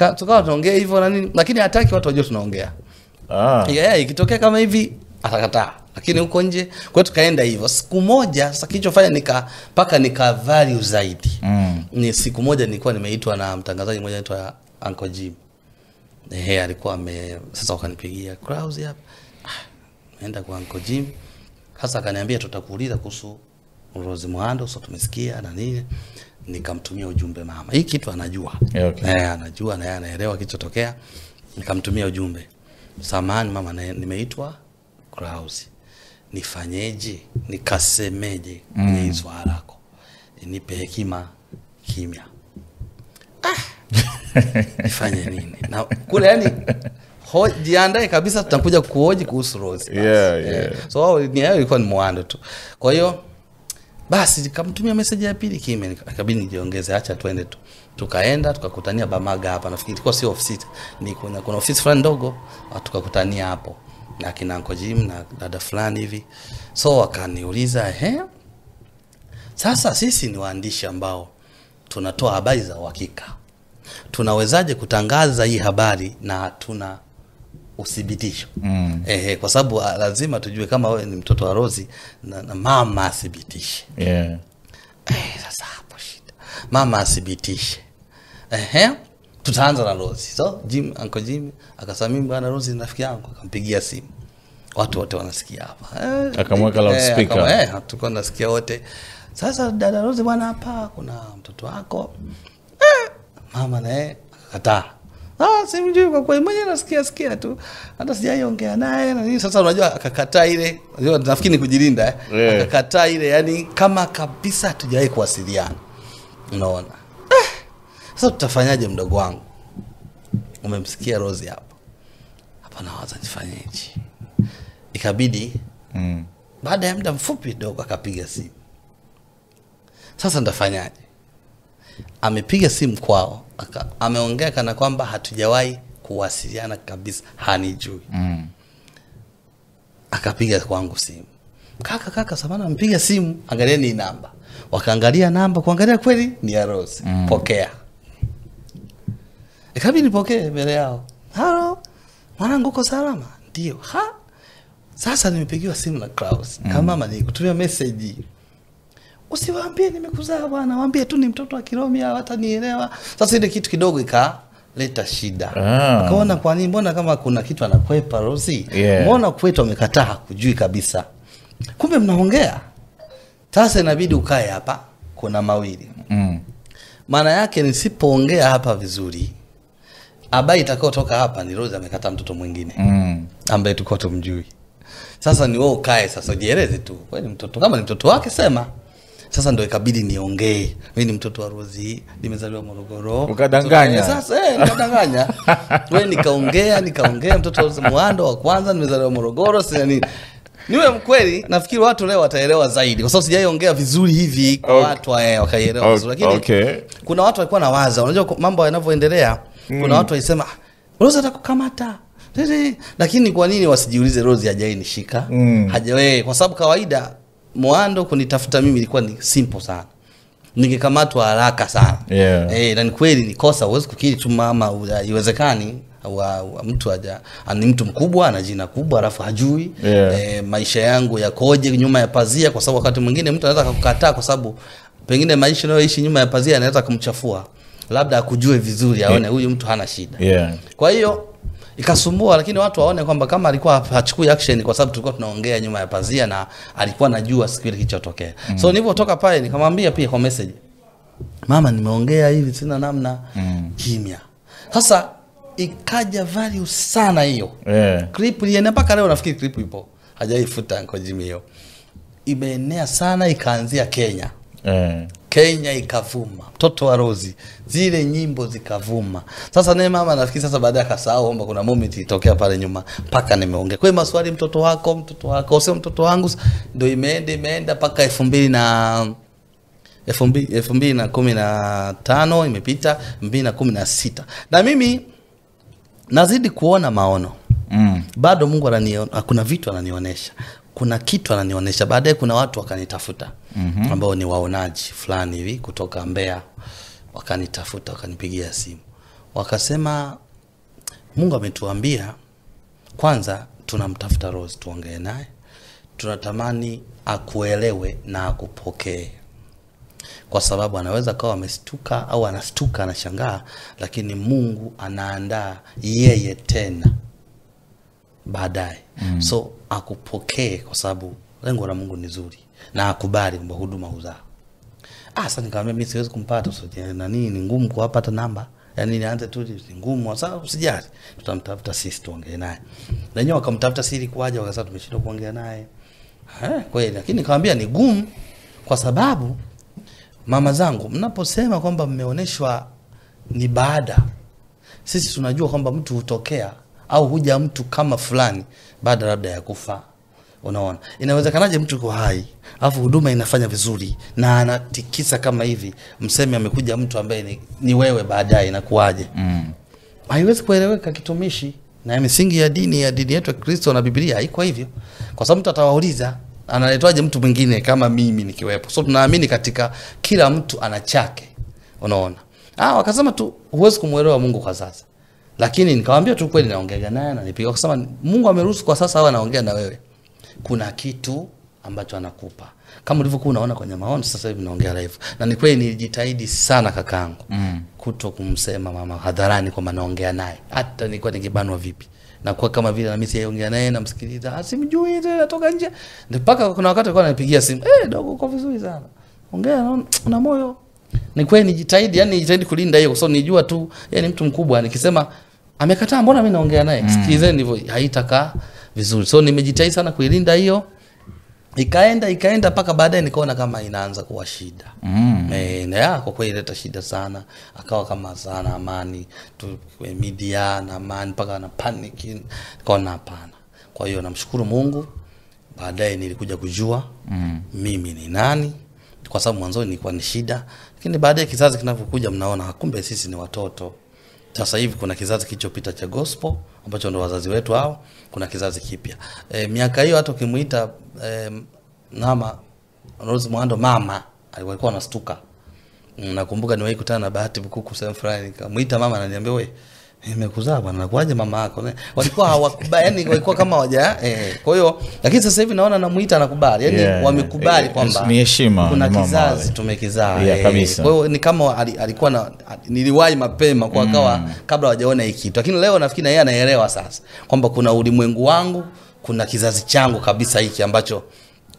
Ah, Tukawa tunaongea hivyo na nini, lakini hataki watu wajue tunaongea. ah. Yeah, ikitokea kama hivi atakataa lakini huko nje kwa tukaenda hivyo. Siku moja sasa kilichofanya nika mpaka nika value zaidi Mm. ni siku moja nilikuwa nimeitwa na mtangazaji mmoja anaitwa Uncle Jim. Ehe alikuwa ame sasa wakanipigia crowds hapa. Ah, naenda kwa Uncle Jim. Sasa akaniambia tutakuuliza kuhusu Rose Muhando so tumesikia na nini. Nikamtumia ujumbe mama. Hii kitu anajua. Yeah, okay. eh anajua na yeye anaelewa kilichotokea. Nikamtumia ujumbe. Samani mama nimeitwa Krause nifanyeje? Nikasemeje kwenye mm. swala lako? Nipe hekima kimya. Ah, nifanye nini? Na kule yani jiandae kabisa tutakuja kuhoji kuhusu Rose. Yeah, Yeah, yeah. so wao ni yao ilikuwa ni mwando tu. Kwa hiyo basi nikamtumia meseji ya pili kimya ikabidi nijiongeze acha twende tu. Tukaenda tukakutania bamaga hapa. Nafikiri ilikuwa sio ofisi ni kuna, kuna ofisi fulani ndogo tukakutania hapo na kina Uncle Jim na dada fulani hivi so wakaniuliza ehe sasa sisi ni waandishi ambao tunatoa habari za uhakika tunawezaje kutangaza hii habari na hatuna uthibitisho Mm. Ehe, kwa sababu ah, lazima tujue kama wewe ni mtoto wa Rozi na, na mama athibitishe. Yeah. Eh, sasa hapo shida, mama athibitishe. Ehe, tutaanza na Rozi. So Jim, Uncle Jim akasema mimi bwana Rozi ni rafiki yangu, akampigia simu. Watu wote wanasikia hapa. Eh, Akamweka loud loudspeaker. eh, Eh, tulikuwa tunasikia wote. Sasa dada Rozi bwana, hapa kuna mtoto wako. Eh, mama naye akakataa. Ah, simjui kwa kweli, mwenyewe nasikia sikia tu, hata sijaiongea naye na nini. Sasa unajua akakataa ile, unajua nafikiri ni kujilinda eh. Yeah. Akakataa ile, yani kama kabisa hatujawahi kuwasiliana, unaona. Sasa tutafanyaje, mdogo wangu? Umemsikia Rozi hapa hapa, nawaza nifanyeje? Ikabidi Mm. baada ya muda mfupi dogo akapiga simu. Sasa nitafanyaje? Amepiga simu kwao, ameongea kana kwamba hatujawahi kuwasiliana kabisa, hanijui. Mm. Akapiga kwangu simu, kaka, kaka, samana, amepiga simu, angalia ni namba. Wakaangalia namba, kuangalia kweli ni ya Rose. Pokea. Ikabidi nipokee mbele yao. Halo, mwanangu uko salama? Ndio. Ha? Sasa nimepigiwa simu na Klaus. Mm. kama mama nikutumia message. Usiwaambie nimekuzaa bwana waambie tu ni mtoto wa Kiromi hawatanielewa. Sasa ile kitu kidogo ika leta shida. Ah. kaona kwa nini mbona kama kuna kitu anakwepa Rosi? Yeah. mbona kwetu amekataa hakujui kabisa. Kumbe mnaongea. Sasa inabidi ukae hapa kuna mawili. Mm. maana yake nisipoongea hapa vizuri habari itakayotoka hapa ni Rose amekata mtoto mwingine. Mm. ambaye tulikuwa tumjui. Sasa ni wewe ukae sasa ujieleze tu. Ni mtoto kama ni mtoto wake sema. Sasa ndo ikabidi niongee. Mi ni mtoto wa Rozi nimezaliwa Morogoro. Ukadanganya. Sasa eh, nikadanganya. We nikaongea nikaongea mtoto wa Mwando wa kwanza nimezaliwa Morogoro sina nini niwe mkweli nafikiri watu leo wataelewa zaidi. Kwa sababu sijaiongea vizuri hivi kwa Okay. watu eh, wakaielewa vizuri. Lakini Okay. kuna watu walikuwa na waza. Unajua mambo yanavyoendelea kuna watu waisema Rose atakukamata. Lakini kwa nini wasijiulize Rose hajawai nishika Mm. hajawai kwa sababu kawaida Mwando kunitafuta mimi ilikuwa ni simple sana. Ningekamatwa haraka sana. Yeah. eh, na ni kweli ni kosa. Huwezi kukiri tu mama iwezekani haiwezekani. Wa, wa mtu aja ni mtu mkubwa ana jina kubwa alafu hajui. Yeah. e, maisha yangu yakoje nyuma ya pazia? Kwa sababu wakati mwingine mtu anaweza kukataa kwa sababu pengine maisha unayoishi nyuma ya pazia anaweza kumchafua labda akujue vizuri aone huyu mtu hana shida Yeah. kwa hiyo ikasumbua lakini watu waone kwamba kama alikuwa hachukui action kwa sababu tulikuwa tunaongea nyuma ya pazia na alikuwa anajua siku ile kilichotokea mm. so nilipotoka pale nikamwambia pia kwa message mama nimeongea hivi sina namna mm. kimya sasa ikaja value sana hiyo Yeah. clip ilienea mpaka leo nafikiri clip ipo hajaifuta Jimmy hiyo imeenea sana ikaanzia Kenya Yeah. Kenya ikavuma, mtoto wa Rozi, zile nyimbo zikavuma. Sasa naye mama nafikiri sasa baadaye akasahau kwamba kuna moment ilitokea pale nyuma, mpaka nimeongea kwa hiyo maswali, mtoto wako, mtoto wako, sio mtoto wangu, ndio imeenda imeenda mpaka elfu mbili na elfu mbili elfu mbili na kumi na tano imepita elfu mbili na kumi na sita na mimi nazidi kuona maono Mm. bado Mungu ananiona, kuna vitu ananionyesha, kuna kitu ananionyesha. Baadaye kuna watu wakanitafuta mm-hmm. ambao ni waonaji fulani hivi kutoka Mbeya, wakanitafuta wakanipigia simu, wakasema Mungu ametuambia kwanza, tunamtafuta Rose tuongee naye, tunatamani akuelewe na akupokee. Kwa sababu anaweza kawa amestuka au anastuka anashangaa, lakini Mungu anaandaa yeye tena baadaye. Mm. so akupokee kwa sababu lengo la Mungu ni zuri na akubali kwamba huduma huzaa. Ah, sasa nikamwambia mimi siwezi kumpata so, na nini ni ngumu kuwapata namba. Yaani nianze tu ni ngumu sasa usijali. Tutamtafuta sisi tuongee naye. Na wenyewe wakamtafuta siri kuaje wakasema tumeshindwa kuongea naye. Eh kweli. Lakini nikamwambia ni gumu kwa sababu mama zangu mnaposema kwamba mmeonyeshwa ni baada sisi tunajua kwamba mtu hutokea au huja mtu kama fulani baada labda ya kufa unaona? Inawezekanaje mtu yuko hai alafu huduma inafanya vizuri na anatikisa kama hivi mseme amekuja mtu ambaye ni, ni wewe baadaye inakuwaje? Mm. haiwezi kueleweka kitumishi. Na misingi ya dini ya dini yetu ya Kristo na Biblia haiko hivyo, kwa sababu mtu atawauliza analetwaje mtu mwingine kama mimi nikiwepo. So tunaamini katika kila mtu ana chake, unaona. Ah, wakasema tu huwezi kumwelewa Mungu kwa sasa, lakini nikamwambia tu kweli, naongea naye na nipiga, wakasema Mungu ameruhusu kwa sasa awe anaongea na wewe, kuna kitu ambacho anakupa kama ulivyokuwa unaona kwenye maono, sasa hivi naongea live. Na ni kweli nilijitahidi sana kakaangu mm. kuto kumsema mama hadharani kwamba naongea naye, hata nilikuwa nikibanwa vipi na kwa kama vile na mimi siongea naye namsikiliza, ah, simjui ile natoka nje, mpaka kuna wakati alikuwa ananipigia simu, eh, dogo, uko vizuri sana, ongea na, una moyo. Ni kweli nijitahidi, yani nijitahidi kulinda hiyo, kwa sababu nijua tu yeye ni mtu mkubwa, nikisema amekataa, mbona mimi naongea naye, Mm. sikilizeni hivyo, haitakaa vizuri. So nimejitahidi sana kuilinda hiyo ikaenda ikaenda mpaka baadaye nikaona kama inaanza kuwa shida mm. E, na ya, kwa kweli ileta shida sana, akawa kama sana amani tu kwenye media na amani mpaka na panic, nikaona hapana. Kwa hiyo namshukuru Mungu, baadaye nilikuja kujua mm. mimi ni nani, kwa sababu mwanzoni nilikuwa ni shida, lakini baadaye kizazi kinavyokuja, mnaona kumbe sisi ni watoto sasa hivi kuna kizazi kilichopita cha gospel ambacho ndo wazazi wetu hao, kuna kizazi kipya. E, miaka hiyo hata ukimuita e, mama Rose Muhando mama alikuwa anastuka. Nakumbuka niwahi kutana na Bahati Bukuku sehemu fulani, nikamuita mama, ananiambia we nimekuzaa bwana nakuaje mama yako walikuwa hawakubali yani walikuwa kama waja eh. kwa hiyo lakini sasa hivi naona namuita anakubali yani Yeah. wamekubali yeah, kwamba ni heshima, kuna kizazi tumekizaa Yeah, eh. kabisa. kwa hiyo ni kama ali- alikuwa na niliwahi mapema kwa kawa kabla hawajaona hiki kitu lakini leo nafikiri na yeye anaelewa sasa kwamba kuna ulimwengu wangu kuna kizazi changu kabisa hiki ambacho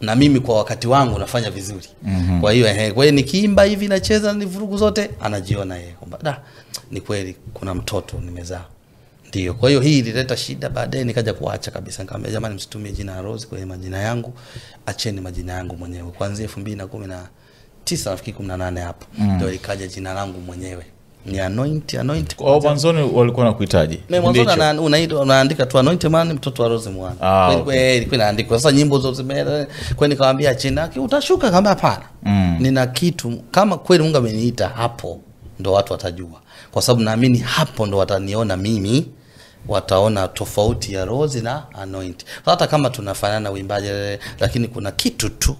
na mimi kwa wakati wangu nafanya vizuri. Mm-hmm. kwa hiyo ehe, kwa hiyo nikiimba hivi nacheza ni vurugu zote anajiona yeye kwamba da ni kweli kuna mtoto nimezaa. Ndio kwa hiyo hii ilileta shida baadaye nikaja kuacha kabisa. Nikamwambia jamani msitumie jina la Rose kwenye majina yangu acheni majina yangu mwenyewe. Kuanzia elfu mbili na kumi na tisa nafikiri kumi na nane hapo ndio likaja jina langu mwenyewe ni anoint anoint Kwa mwanzoni walikuwa nakuhitaji Na mwanzoni unaandika tu anoint man mtoto wa Rose Mwana. Ah, Kweli- okay. kweli inaandikwa. Sasa nyimbo zote zimeenda kwa nikamwambia China utashuka kama hapana. Mm. Nina kitu kama kweli Mungu ameniita hapo ndo watu watajua. Kwa sababu naamini hapo ndo wataniona mimi wataona tofauti ya Rose na Anoint. Hata kama tunafanana uimbaji lakini kuna kitu tu.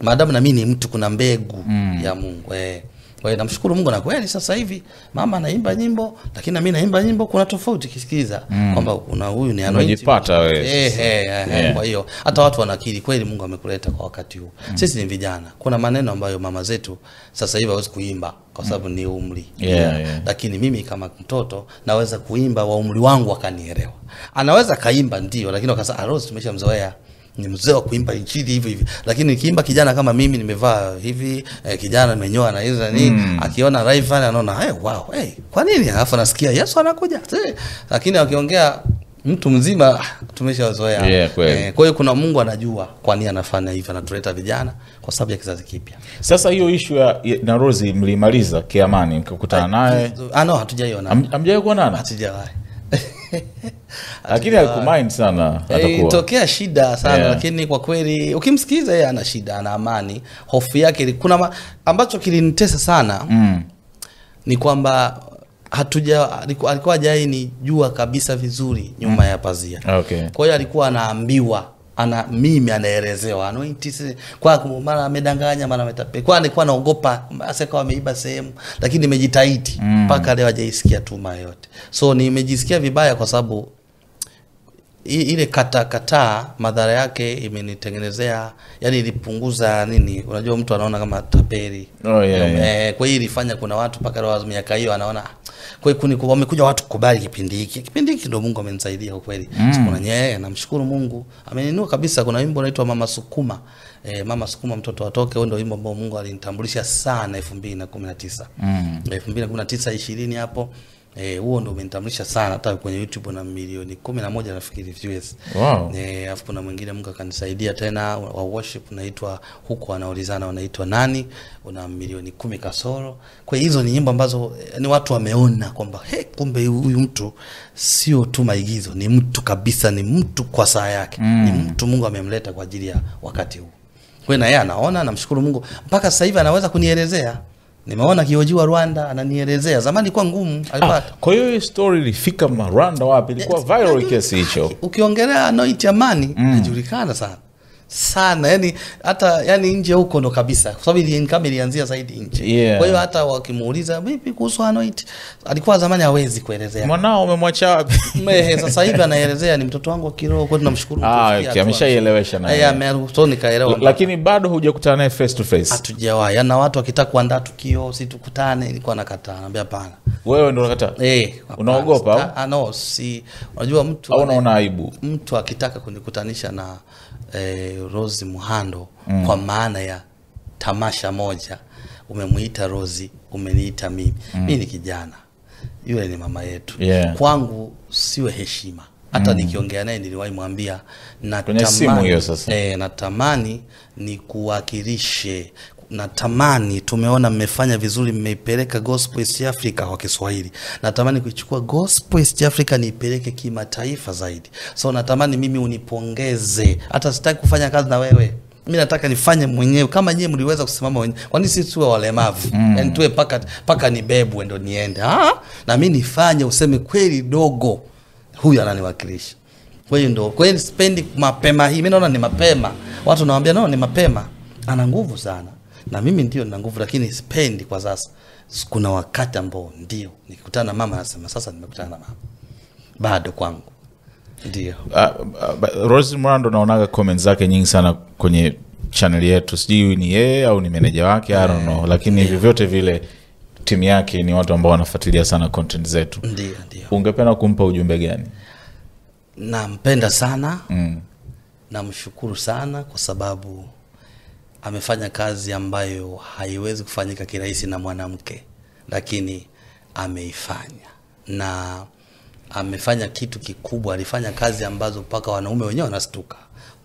Maadamu na mimi ni mtu kuna mbegu mm. ya Mungu. Eh. Kwa hiyo namshukuru Mungu na kweli sasa hivi mama anaimba nyimbo lakini na mimi naimba nyimbo kuna tofauti kisikiza mm. kwamba kuna huyu ni Anoint. Umejipata wewe Eh, eh, eh, Yeah. Kwa hiyo hata watu wanakiri kweli Mungu amekuleta kwa wakati huu. Mm. Sisi ni vijana. Kuna maneno ambayo mama zetu sasa hivi hawezi kuimba kwa sababu mm. ni umri. Yeah, yeah. Lakini mimi kama mtoto naweza kuimba wa umri wangu akanielewa. Anaweza kaimba ndio lakini wakasa ah, Rose tumeshamzoea ni mzee wa kuimba injili hivi hivi, lakini nikiimba kijana kama mimi nimevaa hivi eh, kijana nimenyoa na hizo nini mm. akiona rival anaona hey, wow hey, kwa nini? Alafu nasikia Yesu anakuja. Eh, lakini akiongea mtu mzima tumeshawazoea tumeshazoea. Yeah, eh, kwa hiyo kuna Mungu anajua kwa nini anafanya hivyo, anatuleta vijana kwa sababu ya kizazi kipya. Sasa hiyo ishu ya ya- na Rose mlimaliza kiamani, mkakutana naye, Ah, no, hatujaiona. Hamjaiona hamjawahi kuonana, hatujawahi lakini alikumind sana Ilitokea shida sana Yeah. lakini kwa kweli ukimsikiliza yeye ana shida, ana amani. Hofu yake kuna ma, ambacho kilinitesa sana mm. ni kwamba hatuja alikuwa alikuwa hajai ni jua kabisa vizuri nyuma mm. ya pazia. Okay. Kwa hiyo alikuwa anaambiwa ana mimi anaelezewa anointi kwa mara amedanganya mara ametape kwa alikuwa anaogopa hasa kwa ameiba sehemu lakini nimejitahidi mpaka mm. leo hajaisikia tuma yote so nimejisikia vibaya kwa sababu ile kata kataa madhara yake imenitengenezea yani ilipunguza nini unajua mtu anaona kama tapeli. Oh, yeah, yeah. E, kwa hiyo ilifanya kuna watu mpaka leo miaka hiyo anaona "Ah, kwa hiyo kuni- wamekuja watu kukubali kipindi hiki. Kipindi hiki ndio Mungu amenisaidia kwa kweli. Mm. kuna nyee namshukuru Mungu. Ameninua kabisa kuna wimbo unaitwa Mama Sukuma. E, Mama Sukuma mtoto atoke huo ndio wimbo ambao Mungu alinitambulisha sana 2019 mm. 2019 20 hapo Eh, huo ndo umenitambulisha sana hata kwenye YouTube na milioni kumi na moja nafikiri views. Wow. Eh, afu kuna mwingine Mungu akanisaidia tena wa worship unaitwa huko wanaulizana unaitwa nani? Una milioni kumi kasoro. Kwa hizo ni nyimbo ambazo eh, ni watu wameona kwamba he, kumbe huyu mtu sio tu maigizo, ni mtu kabisa, ni mtu kwa saa yake. mm. Ni mtu Mungu amemleta kwa ajili ya wakati huu. Kwa hiyo na yeye anaona, namshukuru Mungu mpaka sasa hivi anaweza kunielezea. Nimeona kiojiwa Rwanda ananielezea. Zamani ilikuwa ngumu, Ah, kwa hiyo hii story ilifika Marwanda wapi? Ilikuwa viral kiasi hicho. ukiongelea noitamani Amani anajulikana sana sana yani hata yani nje huko ndo kabisa kwa sababu ile kama ilianzia zaidi nje Yeah. kwa hiyo hata wakimuuliza vipi kuhusu Anoit alikuwa zamani hawezi kuelezea Mwanao umemwacha wapi? Sasa hivi anaelezea ni mtoto wangu wa kiroho kwa tunamshukuru Ah, okay, ameshaelewesha na Eh, yeye. ameruhusu nikaelewa Lakini bado hujakutana naye face to face. hatujawahi na watu wakitaka kuandaa tukio si tukutane ilikuwa nakataa anambia hapana Wewe ndio unakataa eh. Unaogopa, au? Ah, no si unajua mtu au unaona aibu? mtu akitaka kunikutanisha na eh, Rose Muhando mm. kwa maana ya tamasha moja, umemwita Rose, umeniita mimi mm. mimi ni kijana, yule ni mama yetu Yeah. kwangu siwe heshima hata mm. nikiongea naye niliwahi mwambia tamani simu hiyo sasa. eh, natamani nikuwakilishe natamani tumeona mmefanya vizuri mmeipeleka gospel East Africa kwa Kiswahili. Natamani kuichukua gospel East Africa niipeleke kimataifa zaidi. So natamani mimi unipongeze. Hata sitaki kufanya kazi na wewe. Mi nataka nifanye mwenyewe. Kama nyie mliweza kusimama wenyewe kwani sisi tuwe walemavu? Mm. yani tuwe paka, paka nibebwe ndo niende. Ah? na mi nifanye useme kweli dogo. Huyu ananiwakilisha. Kwa hiyo ndo kweli sipendi mapema hii. Mi naona ni mapema. Watu nawambia nao ni mapema. Ana nguvu sana na mimi ndio nina nguvu lakini sipendi kwa sasa. Kuna wakati ambao ndio nikikutana na mama nasema sasa nimekutana na mama. Bado kwangu. Ndio. Uh, uh, Rose Mrando naonaga comment zake nyingi sana kwenye channel yetu, sijui ni yeye au ni meneja wake I don't know, lakini vyovyote vile timu yake ni watu ambao wanafuatilia sana content zetu. ndio ndio. Ungependa kumpa ujumbe gani? nampenda sana. Mm. namshukuru sana kwa sababu amefanya kazi ambayo haiwezi kufanyika kirahisi na mwanamke lakini ameifanya. Na amefanya kitu kikubwa alifanya kazi ambazo mpaka wanaume wenyewe wanastuka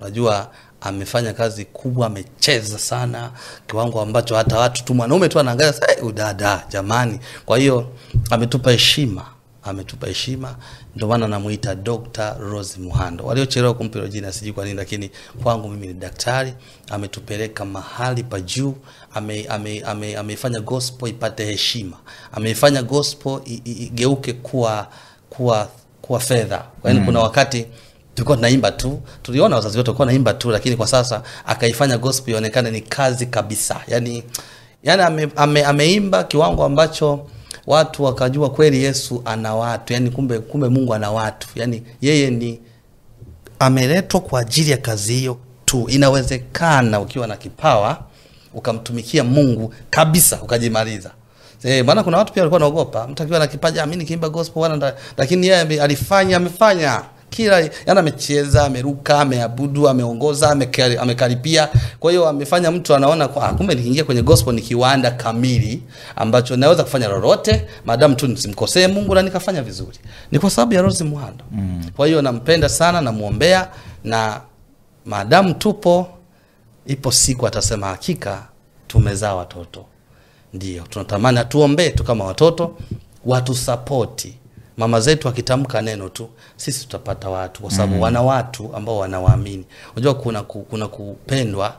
unajua amefanya kazi kubwa amecheza sana kiwango ambacho hata watu tu mwanaume tu anaangalia hey, udada jamani. Kwa hiyo ametupa heshima ametupa heshima ndio maana namuita Dr. Rose Muhando. Waliochelewa kumpa jina sijui kwa nini, lakini kwangu mimi ni daktari. Ametupeleka mahali pa juu, ame, ame, ame, ameifanya gospel ipate heshima, ameifanya gospel igeuke kuwa kuwa kuwa fedha. Kwa hiyo kuna wakati tulikuwa tunaimba tu, tuliona wazazi wetu walikuwa naimba tu, lakini kwa sasa akaifanya gospel ionekane ni kazi kabisa, yani yani ame, ame, ameimba kiwango ambacho watu wakajua kweli Yesu ana watu, yani kumbe kumbe Mungu ana watu, yani yeye ni ameletwa kwa ajili ya kazi hiyo tu. Inawezekana ukiwa na kipawa ukamtumikia Mungu kabisa ukajimaliza. Eh, maana kuna watu pia walikuwa wanaogopa mtu akiwa na kipaji, amini kiimba gospel bwana, lakini yeye alifanya, amefanya kila yani, amecheza, ameruka, ameabudu, ameongoza, amekaribia amekaripia. Kwa hiyo amefanya mtu anaona kwa, ah, kumbe nikiingia kwenye gospel ni kiwanda kamili ambacho naweza kufanya lolote maadamu tu nisimkosee Mungu na nikafanya vizuri. Ni kwa sababu ya Rose Muhando. Mm. Kwa hiyo nampenda sana, namuombea na maadamu tupo, ipo siku atasema hakika tumezaa watoto. Ndio tunatamani atuombee tu kama watoto, watusapoti. Mama zetu akitamka neno tu, sisi tutapata watu, kwa sababu mm. wana watu ambao wanawaamini. Unajua kuna, ku, kuna kupendwa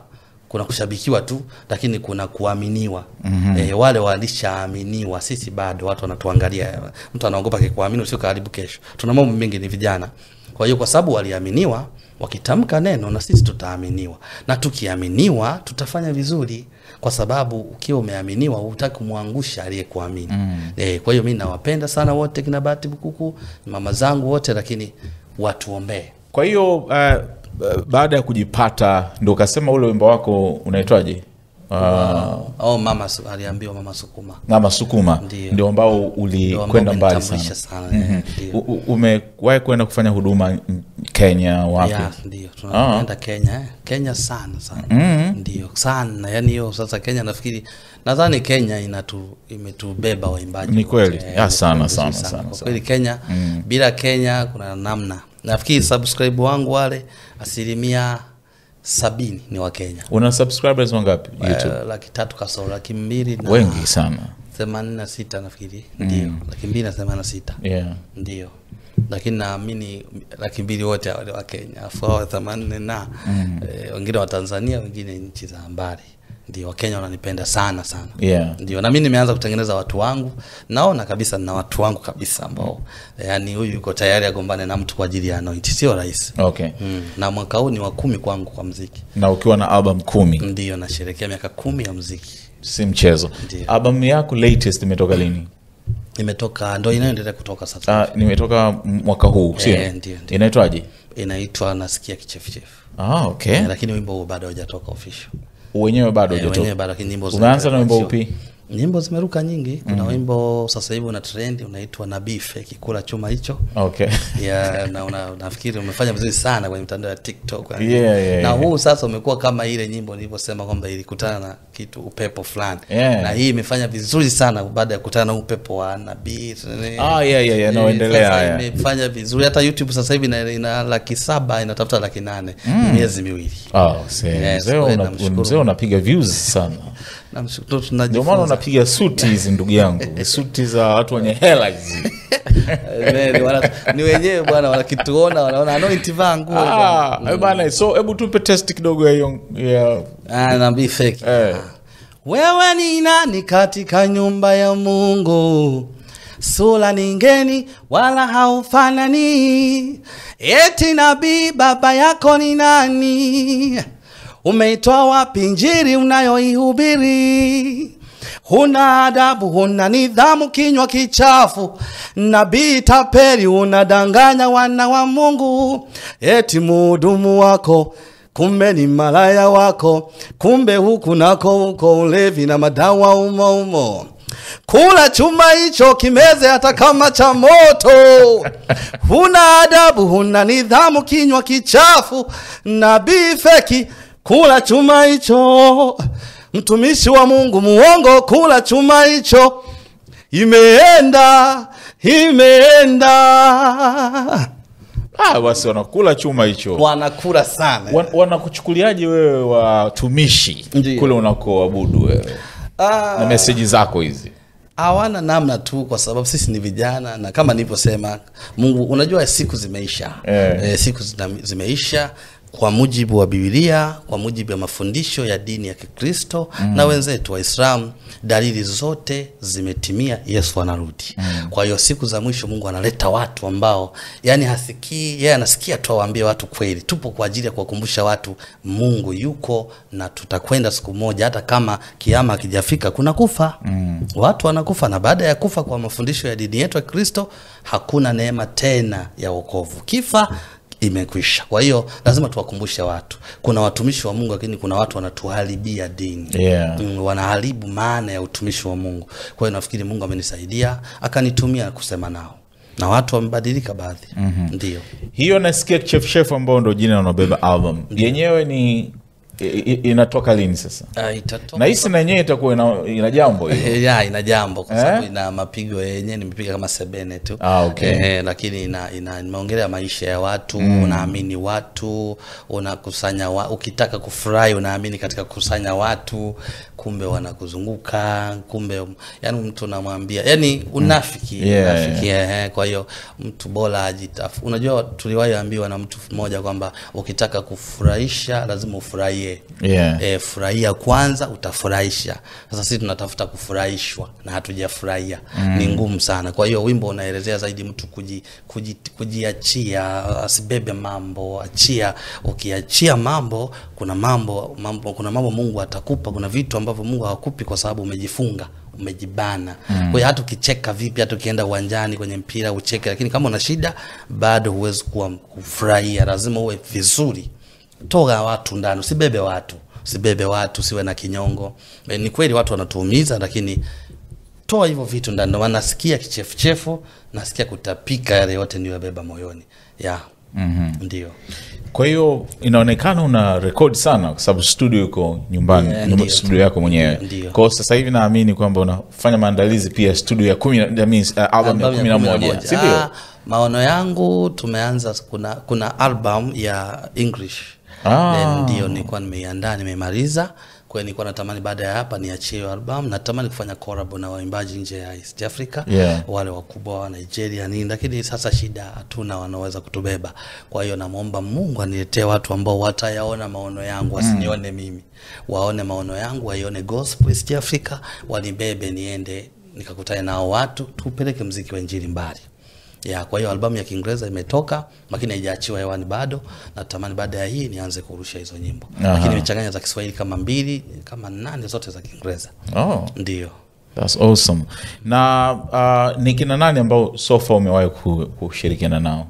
kuna kushabikiwa tu, lakini kuna kuaminiwa. mm-hmm. E, wale walishaaminiwa, sisi bado watu wanatuangalia. Mtu anaogopa akikuamini usio karibu kesho. Tuna mambo mengi, ni vijana. Kwa hiyo kwa sababu waliaminiwa, wakitamka neno na sisi tutaaminiwa, na tukiaminiwa tutafanya vizuri, kwa sababu ukiwa umeaminiwa hutaki kumwangusha aliyekuamini. mm. E, kwa hiyo mi nawapenda sana wote kina Bahati Bukuku, mama zangu wote, lakini watuombee. Kwa hiyo uh, uh, baada ya kujipata ndo ukasema ule wimbo wako unaitwaje? Uh, Oh, mama aliambiwa mama sukuma Mama Sukuma Ndio. ambao ulikwenda mbali sana. sana. U- u- Umewahi kwenda kufanya huduma Kenya wapi? Ya, ndio tunaenda Kenya eh. Kenya sana sana mm -hmm. ndio sana yani hiyo sasa Kenya nafikiri nadhani Kenya inatu imetubeba waimbaji Ni kweli. eh, Ya, sana, sana, sana, kwa kweli Kenya bila Kenya kuna namna nafikiri subscribe wangu wale asilimia sabini ni wa Kenya. Una subscribers wangapi YouTube? Eh, laki tatu kasoro laki mbili na Wengi sana. themanini na sita nafikiri. Ndio. Laki mbili na themanini na sita. Yeah. ndio. Lakini naamini laki mbili wote awali wa Kenya afu hao themanini na eh, wengine wa Tanzania wengine nchi za mbali ndio Wakenya wananipenda sana sana Yeah. ndio na mimi nimeanza kutengeneza watu wangu naona kabisa na watu wangu kabisa ambao yani huyu yuko tayari agombane na mtu kwa ajili ya anoint sio rahisi Okay. mm. na mwaka huu ni wa kumi kwangu kwa mziki Na ukiwa na album kumi ndio nasherekea miaka kumi ya mziki si mchezo. albamu Album yako latest imetoka lini? imetoka ndo inayoendelea kutoka sasa Ah, nimetoka mwaka huu, sio? Ndio, ndio. Inaitwaje? inaitwa nasikia kichefuchefu Ah, okay. Eh, lakini wimbo huo bado haujatoka official Wenyewe bado Eh, hujatoka. na wimbo upi? Nyimbo zimeruka nyingi kuna mm. wimbo sasa hivi una trend unaitwa na bife kikula chuma hicho Okay. ya na una, nafikiri umefanya vizuri sana kwenye mitandao ya tiktok Yeah, yeah, na huu sasa umekuwa kama ile nyimbo nilivyosema kwamba ilikutana na kitu upepo fulani Yeah. na hii imefanya vizuri sana baada ya kukutana na upepo wa nabii Ah, yeah, yeah, yeah, naoendelea Sasa yeah. imefanya vizuri hata youtube sasa hivi ina, ina laki saba inatafuta laki nane mm. miezi miwili Ah, see, Yes, namshukuru. mzee unapiga views sana. Ndio maana unapiga suti hizi ndugu yangu, suti za watu wenye hela hizi. Ni wenyewe bwana wanakituona wanaona anointivaa nguo. Ah, bana, so hebu tupe test kidogo ya hiyo Ah, feki eh. wewe ni nani katika nyumba ya mungu sula ni ngeni wala haufanani eti nabii baba yako ni nani umeitoa wapi njiri unayoihubiri huna adabu, huna nidhamu, kinywa kichafu, nabii tapeli, unadanganya wana wa Mungu, eti muhudumu wako kumbe ni malaya wako, kumbe huku nako huko ulevi na madawa umo umo. Kula chuma hicho kimeze hata kama cha moto. Huna adabu, huna nidhamu, kinywa kichafu, nabii feki. Kula chuma hicho, mtumishi wa Mungu muongo, kula chuma hicho. Imeenda, imeenda. ah, basi wanakula chuma hicho Wanakula sana. Wan- wanakuchukuliaje wewe watumishi kule unakoabudu wewe Ah. na meseji zako hizi hawana namna tu, kwa sababu sisi ni vijana, na kama nilivyosema, Mungu unajua siku zimeisha Eh. Eh, siku zina- zimeisha kwa mujibu wa Biblia, kwa mujibu wa mafundisho ya dini ya Kikristo mm. na wenzetu Waislamu, dalili zote zimetimia, Yesu anarudi. mm. Kwa hiyo siku za mwisho Mungu analeta watu ambao yani hasikii, yeye anasikia tu awaambie watu kweli. Tupo kwa ajili ya kuwakumbusha watu Mungu yuko na tutakwenda siku moja, hata kama kiama hakijafika, kuna kufa mm. watu wanakufa, na baada ya kufa, kwa mafundisho ya dini yetu ya Kristo, hakuna neema tena ya wokovu. Kifa imekwisha. Kwa hiyo lazima tuwakumbushe watu, kuna watumishi wa Mungu, lakini kuna watu wanatuharibia dini Yeah. mm, wanaharibu maana ya utumishi wa Mungu. Kwa hiyo nafikiri Mungu amenisaidia akanitumia kusema nao, na watu wamebadilika baadhi. mm -hmm. Ndio hiyo nasikia Chef Chef, ambao ndo jina unaobeba album yenyewe ni inatoka lini sasa Uh, itatoka nahisi na yenyewe itakuwa ina, ina jambo ya ina jambo kwa sababu Eh? ina mapigo yenyewe nimepiga kama sebene tu Ah, okay. eh, lakini ina, ina nimeongelea maisha ya watu mm. unaamini watu unakusanya wa, ukitaka kufurahi unaamini katika kukusanya watu kumbe wanakuzunguka kumbe yani mtu unamwambia yani unafiki Yeah, unafiki eh, kwa hiyo mtu bora ajitafu unajua tuliwahi ambiwa na mtu mmoja kwamba ukitaka kufurahisha lazima ufurahie. Yeah. e, furahia kwanza utafurahisha. Sasa sisi tunatafuta kufurahishwa na hatujafurahia. Mm. ni ngumu sana. Kwa hiyo wimbo unaelezea zaidi mtu kuji, kuji, kujiachia asibebe mambo achia. Ukiachia mambo kuna mambo, mambo kuna mambo mungu atakupa kuna vitu ambavyo mungu hawakupi kwa sababu umejifunga umejibana Mm. kwa hiyo hata ukicheka vipi hata ukienda uwanjani kwenye mpira ucheke lakini kama una shida bado huwezi kuwa kufurahia lazima uwe vizuri toa watu ndani, usibebe watu, usibebe watu, usiwe na kinyongo. E, ni kweli watu wanatuumiza, lakini toa hivyo vitu ndani. Ndio nasikia kichefuchefu, nasikia kutapika, yale yote niliyobeba moyoni ya mm-hmm. Ndio. Kwa hiyo inaonekana una rekodi sana kwa sababu studio iko nyumbani Yeah, studio yako mwenyewe. Kwao sasa hivi naamini kwamba unafanya maandalizi pia studio ya kumi uh, album ya kumi na moja. si ndio? Ah, maono yangu tumeanza, kuna kuna album ya English. Ah. Ndio nilikuwa nimeiandaa nimemaliza. Kwa hiyo nilikuwa natamani baada ya hapa niachie albamu, album. Natamani kufanya collab na waimbaji nje ya East Africa Yeah. wale wakubwa wa Nigeria nini, lakini sasa shida hatuna wanaweza kutubeba. Kwa hiyo namwomba Mungu aniletee watu ambao watayaona maono yangu, wasinione mimi, waone maono yangu, waione gospel East Africa, wanibebe niende nikakutane nao watu, tupeleke mziki wa injili mbali ya kwa hiyo albamu ya Kiingereza imetoka lakini haijaachiwa hewani bado. na Natamani baada ya hii nianze kurusha hizo nyimbo, lakini nimechanganya za Kiswahili kama mbili kama nane, zote za Kiingereza. oh. Ndio That's awesome. Na uh, ni kina nani ambao so far umewahi kushirikiana nao?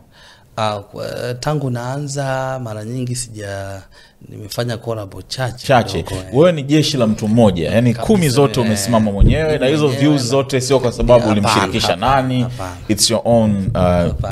Uh, tangu naanza mara nyingi sija nimefanya kolabo chache Chache. eh. Wewe ni jeshi la mtu mmoja, yani kumi zote eh, umesimama mwenyewe, na hizo views zote sio kwa sababu ulimshirikisha nani, it's your own uh,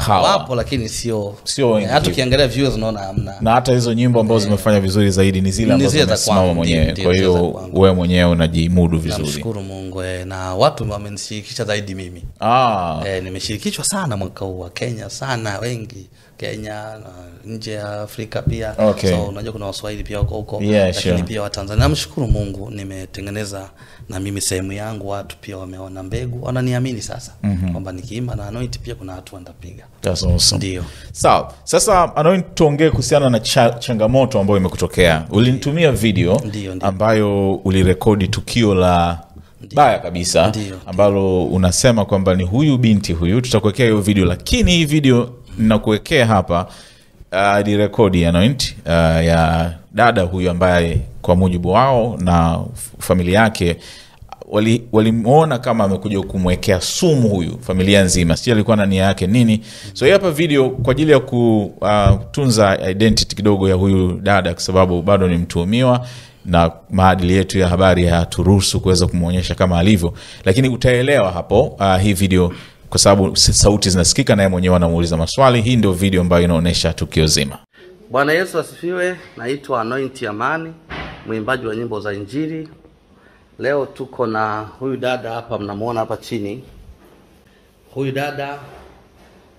power. wapo lakini sio Sio eh, hata ukiangalia views unaona hamna. Na hata hizo nyimbo ambazo zimefanya vizuri zaidi ni zile ambazo umesimama mwenyewe. Kwa hiyo wewe mwenyewe unajimudu vizuri. Namshukuru Mungu na watu wamenishirikisha zaidi mimi. Ah, Eh, nimeshirikishwa sana mwaka huu wa Kenya sana wengi Kenya na nje ya Afrika pia. Okay. So unajua kuna Waswahili pia wako huko Yeah, lakini sure. pia Watanzania. Namshukuru Mungu nimetengeneza na mimi sehemu yangu, watu pia wameona mbegu, wananiamini sasa mm -hmm. kwamba nikiimba na anoint pia kuna watu wanapiga. that's awesome. Ndio. Sawa, sasa Anoin, tuongee kuhusiana na cha, changamoto ambayo imekutokea. Ulinitumia video ndiyo, ndiyo. ambayo ulirekodi tukio la Ndiyo. baya kabisa Ndiyo. ambalo unasema kwamba ni huyu binti huyu, tutakuwekea hiyo video, lakini hii video ninakuwekea hapa uh, ni rekodi ya Anoint uh, ya dada huyu ambaye kwa mujibu wao na familia yake wali- kama amekuja kumwekea sumu huyu familia nzima. Si alikuwa na nia yake nini. So hii hapa video kwa ajili ya kutunza identity kidogo ya huyu dada kwa sababu bado ni mtuhumiwa na maadili yetu ya habari hayaturuhusu kuweza kumwonyesha kama alivyo. Lakini utaelewa hapo uh, hii video kwa sababu sauti zinasikika naye mwenyewe anamuuliza maswali hii ndio video ambayo inaonyesha tukio zima Bwana Yesu asifiwe. Naitwa Anointi Amani, mwimbaji wa nyimbo za Injili. Leo tuko na huyu dada hapa, mnamuona hapa chini. Huyu dada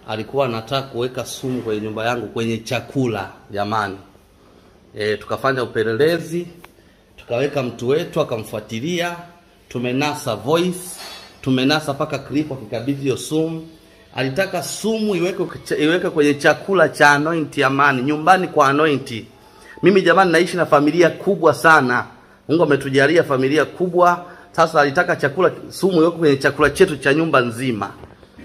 alikuwa anataka kuweka sumu kwenye nyumba yangu kwenye chakula, jamani. E, tukafanya upelelezi, tukaweka mtu wetu akamfuatilia, tumenasa voice, tumenasa mpaka kripo akikabidhi hiyo sumu. Alitaka sumu iweke iweke kwenye chakula cha Anointi Amani nyumbani kwa Anointi. Mimi jamani, naishi na familia kubwa sana. Mungu ametujalia familia kubwa. Sasa alitaka chakula sumu iweke kwenye chakula chetu cha nyumba nzima.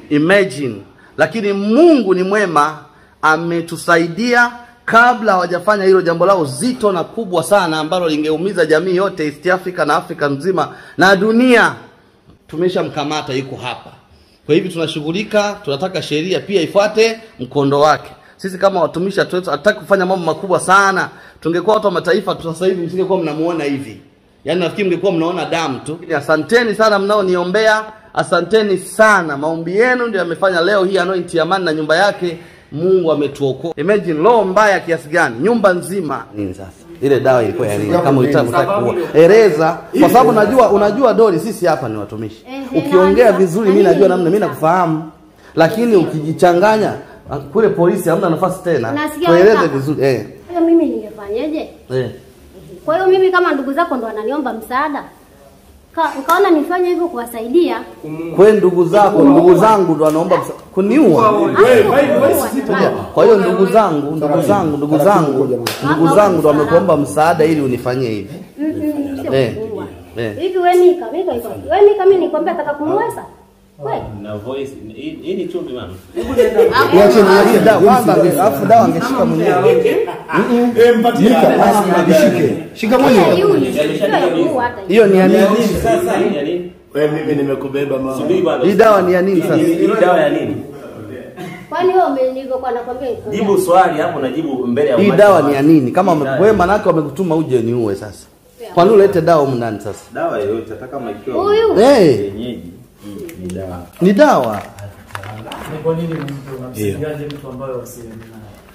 Imagine. Lakini Mungu ni mwema, ametusaidia kabla hawajafanya hilo jambo lao zito na kubwa sana ambalo lingeumiza jamii yote East Africa na Afrika nzima na dunia. Tumeshamkamata, yuko hapa. Kwa hivyo tunashughulika, tunataka sheria pia ifuate mkondo wake. Sisi kama watumishi hatutaki kufanya mambo makubwa sana. Tungekuwa watu wa mataifa sasa hivi msingekuwa mnamuona hivi. Yaani nafikiri mngekuwa mnaona damu tu. Asanteni sana mnaoniombea, asanteni sana. Maombi yenu ndio yamefanya leo hii Anointi Amani na nyumba yake Mungu ametuokoa. Imagine roho mbaya kiasi gani, nyumba nzima. Nini sasa? Ile dawa ilikuwa ya nini? Kama ulitaka kutaka kuua. Eleza kwa sababu najua unajua Dori sisi hapa ni watumishi. Ukiongea vizuri mimi najua namna mimi nakufahamu. Lakini ukijichanganya kule polisi hamna nafasi tena. Tueleze vizuri. Eh. Mimi ningefanyaje? Eh. Kwa hiyo mimi kama ndugu zako ndo wananiomba msaada, Ka, ukaona nifanye hivyo kuwasaidia, Kwe ndugu zako, ndugu zangu ndo wanaomba kuniua. Kwa hiyo ndugu zangu, ndugu zangu, ndugu zangu, ndugu zangu ndo wamekuomba msaada ili unifanyie hivi. Eh. Eh. hivi wewe Mika, Mika wewe Mika, mimi nikwambia nataka voice hii hii ni chumvi mama dawa alafu dawa angeshika mwenyewe. Hiyo. Ni ya nini? sasa hii ya nini? Wewe mimi nimekubeba mama. Hii dawa ni ya nini sasa? hii dawa ya nini? Kwani wewe ume- nakwambia iko jibu swali hapo na jibu mbele ya Hii dawa ni ya nini? Kama we wewe manake wamekutuma uje niue sasa. Kwani nini ulete dawa mndani ndani sasa? dawa yoyote hata kama ikiwa huyu. Eh, kienyeji ni dawa. Ni dawa.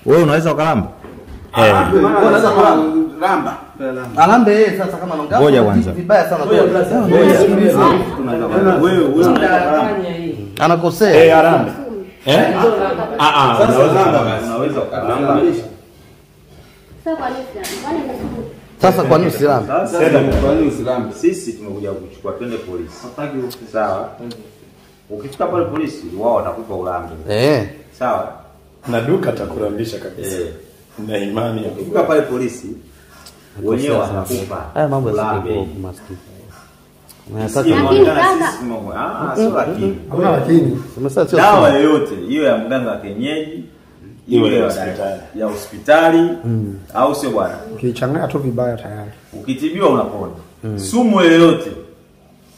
wewe unaweza ukalamba? Unaweza kulamba. Alambe yeye sasa kama. Ngoja kwanza. Vibaya sana. wewe wewe unaweza ukalamba Anakosea. Eh, arambe. unaweza ukalamba sasa kwa nini fulani? Sasa kwa nini usilame? Sisi tumekuja kuchukua twende polisi. Sawa? Ukifika pale polisi wao watakupa ulambe. Eh. sawa? Na duka takurambisha kabisa. eh. Na imani ya ukifika pale polisi wenyewe watakupa Haya mambo ya yasikuwa maskini. Ah, sio lakini. Umesema sio dawa yoyote hiyo ya mganga wa kienyeji Iwe ya hospitali. ya hospitali au sio bwana? Ukichanganya tu vibaya tayari. Ukitibiwa unapona mm. sumu yoyote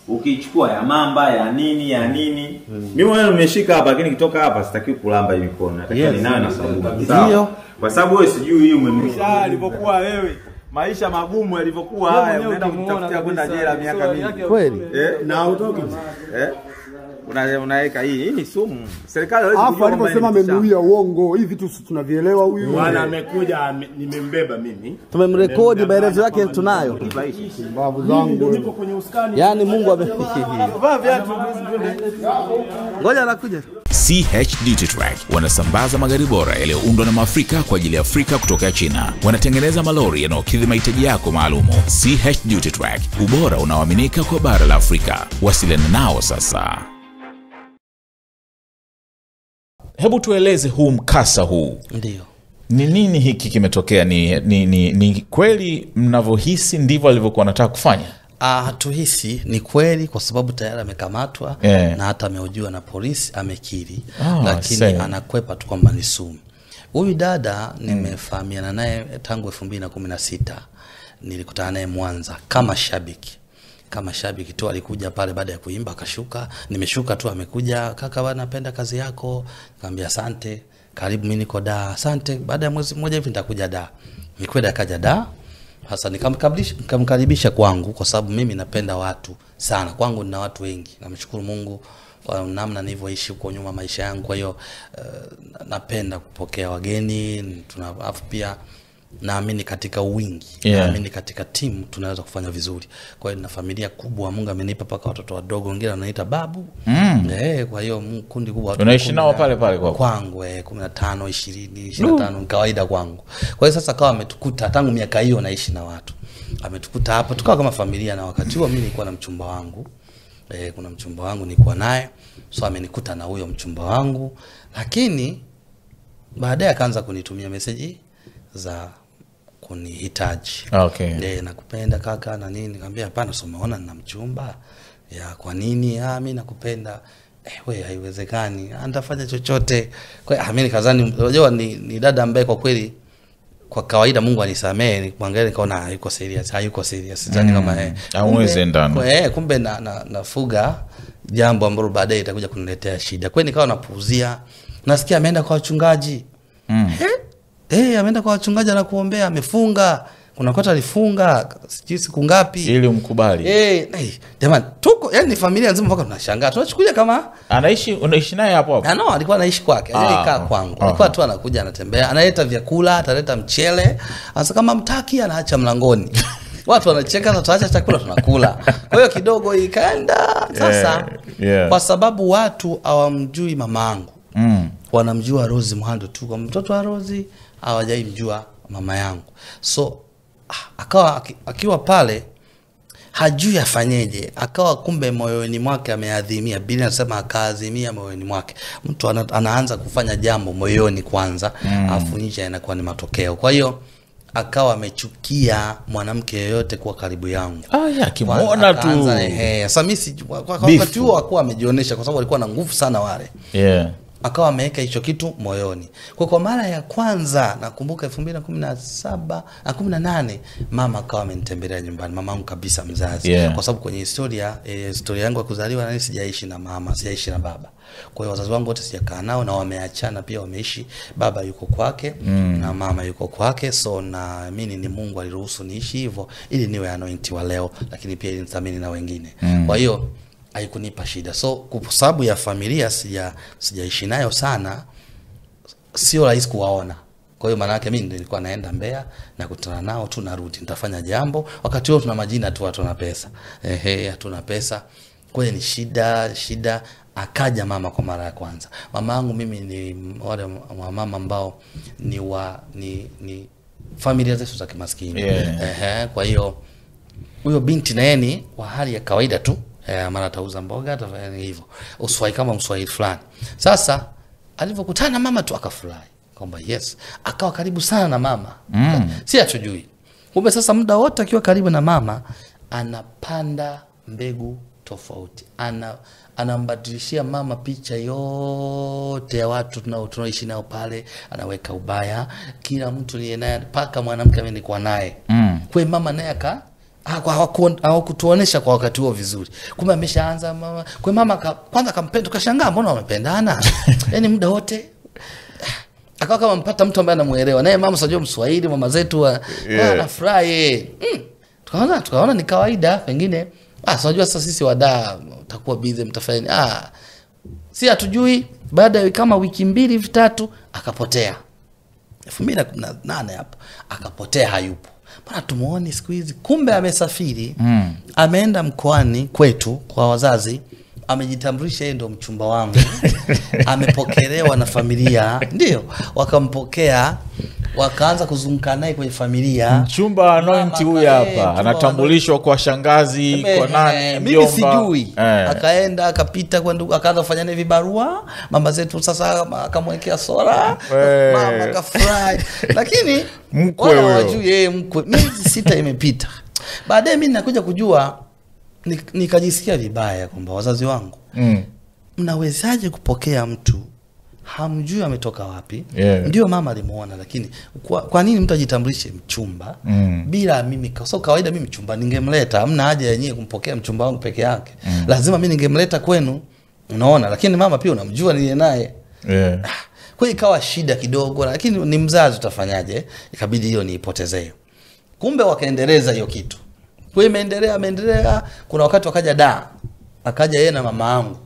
ukichukua ya mamba ya nini ya nini. Mimi mwenyewe nimeshika hapa lakini kitoka hapa sitaki kulamba hii mikono. Nataka Yes. na sabuni Ndio. Kwa sababu wewe sijui hii umenunua alipokuwa wewe maisha magumu yalivyokuwa haya unaenda kutafutia kwenda jela miaka mingi. Kweli. eh, na utoki eh unaweka hii hii ni sumu serikali haiwezi kujua Hapo alivyosema hii amenuia uongo hii vitu tunavielewa huyu Bwana amekuja nimembeba mimi. Tumemrekodi maelezo yake tunayo. mbavu zangu Niko kwenye uskani. Yaani Mungu ame vaa viatu Ngoja anakuja. CH Duty Track wanasambaza magari bora yaliyoundwa na Maafrika kwa ajili ya Afrika kutoka China. Wanatengeneza malori yanayokidhi mahitaji yako maalumu. CH Duty Track, ubora unaoaminika kwa bara la Afrika. Wasiliana nao sasa. Hebu tueleze huu mkasa huu Ndio. ni nini hiki kimetokea ni, ni, ni, ni kweli mnavyohisi ndivyo alivyokuwa anataka kufanya Ah, hatuhisi ni kweli kwa sababu tayari amekamatwa yeah. na hata amehojiwa na polisi amekiri, Ah, lakini same. anakwepa tu kwamba ni sumu. Huyu dada nimefahamiana naye tangu elfu mbili na kumi na sita nilikutana naye Mwanza kama shabiki kama shabiki tu alikuja pale baada ya kuimba akashuka. Nimeshuka tu amekuja kaka napenda kazi yako. Nikamwambia asante karibu mimi niko da asante baada ya mwezi mmoja hivi nitakuja da nikwenda akaja da hasa nikamkaribisha kwangu kwa sababu mimi napenda watu sana. Kwangu nina watu wengi. Namshukuru mungu kwa namna nilivyoishi huko nyuma maisha yangu. Kwa hiyo uh, napenda kupokea wageni tuna pia naamini katika wingi Yeah. naamini katika timu tunaweza kufanya vizuri. Kwa hiyo na familia kubwa mungu amenipa mpaka watoto wadogo wengine wanaita babu. Mm. eh, kwa hiyo kundi kubwa Unaishi nao pale pale kwa kwangu eh, kumi na tano ishirini na tano kawaida kwangu. Kwa hiyo sasa kawa ametukuta tangu miaka hiyo naishi na watu. Ametukuta hapa tukawa kama familia na wakati huo mi nilikuwa na mchumba wangu. Eh, kuna mchumba wangu nilikuwa naye so amenikuta na huyo mchumba wangu. Lakini baadaye akaanza kunitumia meseji za kunihitaji. Okay. e, nakupenda kaka na nini? Kaambia hapana so na nina mchumba ya kwa nini? Ah mi nakupenda. Eh, we haiwezekani ntafanya chochote. Kwa hiyo ah, mimi nikazani unajua ni, ni dada ambaye kwa kweli kwa kawaida Mungu anisamee nikimwangalia nikaona hayuko serious hayuko serious. Sidhani kama eh. Hamwezi kumbe- endana. eh kumbe na, na, nafuga jambo ambalo baadaye itakuja kuniletea shida. Kwa hiyo nikawa napuuzia. Nasikia ameenda kwa wachungaji. Mm. Eh, ameenda kwa wachungaji anakuombea, amefunga. Kuna kota alifunga sijui siku ngapi. ili umkubali Eh, hey, jamani tuko yani ni familia nzima mpaka tunashangaa. Tunachukulia kama anaishi unaishi naye hapo hapo Ah, no, alikuwa anaishi kwake, Ah, alikaa ah, kwangu. ah. Alikuwa tu anakuja anatembea, analeta vyakula, ataleta mchele. Sasa kama mtaki anaacha mlangoni. Watu wanacheka na tutaacha chakula tunakula. Kwa hiyo kidogo ikaenda sasa Yeah, yeah. kwa sababu watu hawamjui mamangu mm. wanamjua Rozi Mhando tu kwa mtoto wa Rozi, hawajai mjua mama yangu. So akawa akiwa pale hajui afanyeje, akawa kumbe moyoni mwake ameadhimia. Biblia anasema akaazimia moyoni mwake. Mtu ana, anaanza kufanya jambo moyoni kwanza, mm. afu nje inakuwa ni matokeo. Kwa hiyo akawa amechukia mwanamke yoyote kuwa karibu yangu ah, ya, akimwona tu Akaanza. Sasa mimi si- wakati huo akuwa amejionyesha kwa sababu alikuwa na nguvu sana wale yeah. Akawa ameweka hicho kitu moyoni kwa kwa mara ya kwanza nakumbuka elfu mbili na kumi na saba na kumi na nane mama akawa amenitembelea nyumbani mama yangu kabisa mzazi Yeah. kwa sababu kwenye historia eh, historia yangu ya kuzaliwa nani sijaishi na mama sijaishi na baba kwa hiyo wazazi wangu wote sijakaa nao na wameachana pia wameishi baba yuko kwake mm. na mama yuko kwake so naamini ni mungu aliruhusu niishi hivyo ili niwe anointi wa leo lakini pia ili nithamini na wengine mm. kwa hiyo haikunipa shida. So kwa sababu ya familia sija sijaishi nayo sana sio rahisi kuwaona. Kwa hiyo maana yake mimi nilikuwa naenda Mbeya na kutana nao tu narudi nitafanya jambo. Wakati huo tuna majina tu hatuna pesa. Ehe hatuna pesa. Kwa hiyo ni shida shida. Akaja mama kwa mara ya kwanza. Mama yangu mimi ni wale wamama ambao ni wa ni, ni familia zetu za kimaskini. Yeah. ehe kwa hiyo huyo binti naye ni wa hali ya kawaida tu eh, mara atauza mboga atafanya hivyo. Uswahili kama mswahili fulani. Sasa alivyokutana mama tu akafurahi kwamba yes akawa karibu sana na mama. Mm. si achojui kumbe sasa muda wote akiwa karibu na mama anapanda mbegu tofauti. Ana anambadilishia mama picha yote ya watu tunao- tunaoishi nao pale. Anaweka ubaya. Kila mtu niye naye mpaka mwanamke nilikuwa naye. Mm. kwe mama naye aka hawakutuonesha kwa wakati huo vizuri. Kumbe ameshaanza mama Kwa mama ka, kwanza kampenda tukashangaa mbona wamependana? Yani muda wote akawa kama mpata mtu ambaye anamuelewa. Naye mama sajua mswahili mama zetu wa- Yeah. anafurahi. Mm. tukaona tukaona ni kawaida pengine ah unajua sasa sisi wadaa utakuwa busy mtafanya ah si hatujui baada ya kama wiki mbili vitatu tatu akapotea. Elfu mbili na kumi na nane hapo akapotea hayupo mbona tumuone siku hizi. Kumbe amesafiri. Mm. ameenda mkoani kwetu kwa wazazi. Amejitambulisha yeye ndo mchumba wangu. Amepokelewa na familia. Ndio wakampokea wakaanza kuzunguka naye kwenye familia. Mchumba anointi huyu eh, hapa anatambulishwa kwa shangazi Eme, kwa Eh, nani mimi sijui. Eh. akaenda akapita kwa ndugu akaanza kufanya naye vibarua. Mama zetu sasa akamwekea sora. Eh. mama akafurahi. Lakini Mkwe wala hawajui yeye mkwe. Miezi sita imepita. Baadaye mi nakuja kujua ni- nikajisikia vibaya kwamba wazazi wangu mm. mnawezaje kupokea mtu hamjui ametoka wapi. Yeah. ndio mama alimuona lakini kwa, kwa nini mtu ajitambulishe mchumba? Mm. bila mimi kwa so kawaida mimi mchumba ningemleta hamna haja yenyewe kumpokea mchumba wangu peke yake. Mm. lazima mi ningemleta kwenu. Unaona lakini mama pia unamjua niliye naye. Yeah. kwa hiyo ikawa shida kidogo lakini ni mzazi utafanyaje? Ikabidi hiyo niipotezee. Kumbe wakaendeleza hiyo kitu. Kwa imeendelea ameendelea kuna wakati wakaja da akaja yeye na mama yangu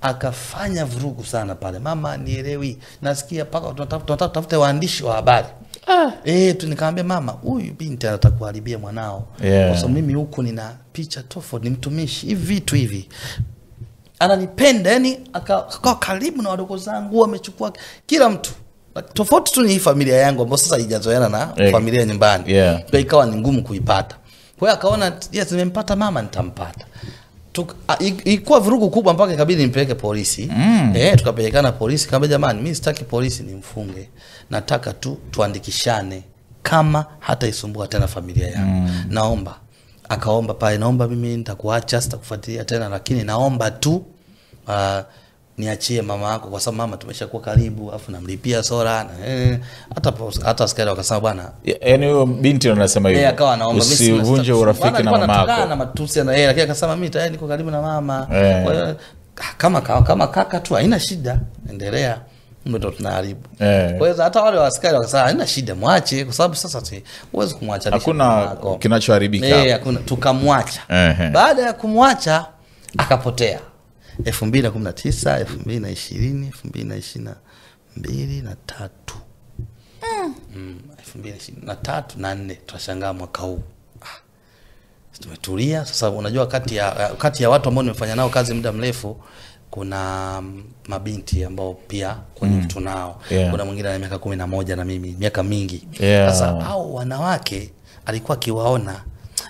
akafanya vurugu sana pale mama nielewi nasikia paka tunataka tutafute waandishi wa habari ah. e, tu nikamwambia mama huyu binti anataka kuharibia mwanao Yeah. kwa sababu mimi huku nina picha tofauti ni mtumishi hivi vitu hivi ananipenda yani akakaa karibu na wadogo zangu amechukua kila mtu tofauti tu ni hii familia yangu ambayo sasa haijazoeana na yeah. familia nyumbani yeah. kwa ikawa ni ngumu kuipata kwa hiyo akaona yes nimempata mama nitampata ilikuwa vurugu kubwa mpaka ikabidi nimpeleke polisi mm. eh, tukapelekana polisi kaambia jamani mi sitaki polisi nimfunge nataka tu tuandikishane kama hata isumbua tena familia yangu mm. naomba akaomba pale naomba mimi nitakuacha sitakufuatilia tena lakini naomba tu uh, niachie mama yako kwa sababu mama tumeshakuwa karibu afu namlipia sora na, eh, hata hata askari wakasema bwana yani huyo binti anasema yeye hivyo akawa anaomba mimi usivunje urafiki na mama yako. na matusi na yeye lakini akasema mimi tayari niko karibu na mama. Eh. kwa hiyo ah, kama kama, kama kaka tu haina shida endelea ndo tunaharibu. Yeah. kwa hiyo hata wale waaskari wakasema haina shida mwache kwa sababu sasa huwezi kumwacha hakuna kinachoharibika. Eh, hakuna tukamwacha. Ehe. baada ya kumwacha akapotea elfu mbili na kumi na tisa elfu mbili na ishirini elfu mbili na ishirini na mbili na tatu. Mm, elfu mbili na ishirini na tatu na nne. Tunashangaa mwaka huu. Ah, tumetulia. Sasa unajua kati ya kati ya watu ambao nimefanya nao kazi muda mrefu kuna mm, mabinti ambao pia kwenye mm. tunao. Yeah. kuna mwingine ana miaka kumi na moja na mimi miaka mingi. Sasa Yeah. Au wanawake alikuwa akiwaona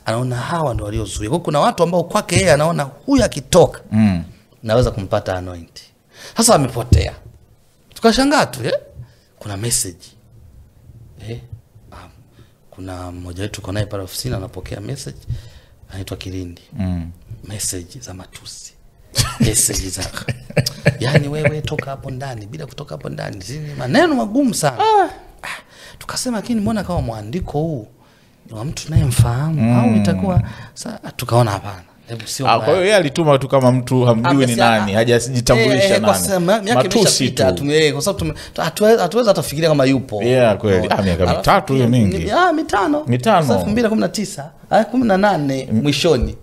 anaona hawa ndo waliozuia kwa kuna watu ambao kwake yeye anaona huyu akitoka. Mm. Naweza kumpata anoint. sasa amepotea tukashangaa tu eh? kuna message eh? um, kuna mmoja wetu uko naye pale ofisini anapokea message anaitwa kilindi Mm. message za matusi message za yani wewe toka hapo ndani bila kutoka hapo ndani Zini maneno magumu sana ah. tukasema lakini mbona kama mwandiko huu ni wa mtu nayemfahamu au itakuwa sa tukaona hapana Ah, kwa hiyo yeye alituma tu kama mtu hamjui ni nani hajajitambulisha Eh, eh, kwa nani. sababu miaka imeshapita, tu. eh, kwa sababu tume- hatuwe- hatuwezi hata fikiria kama yupo. Yeah, kweli. Ah, miaka mitatu hiyo mingi. ah, mitano. Mitano. Elfu mbili kumi na tisa ah, kumi na nane mwishoni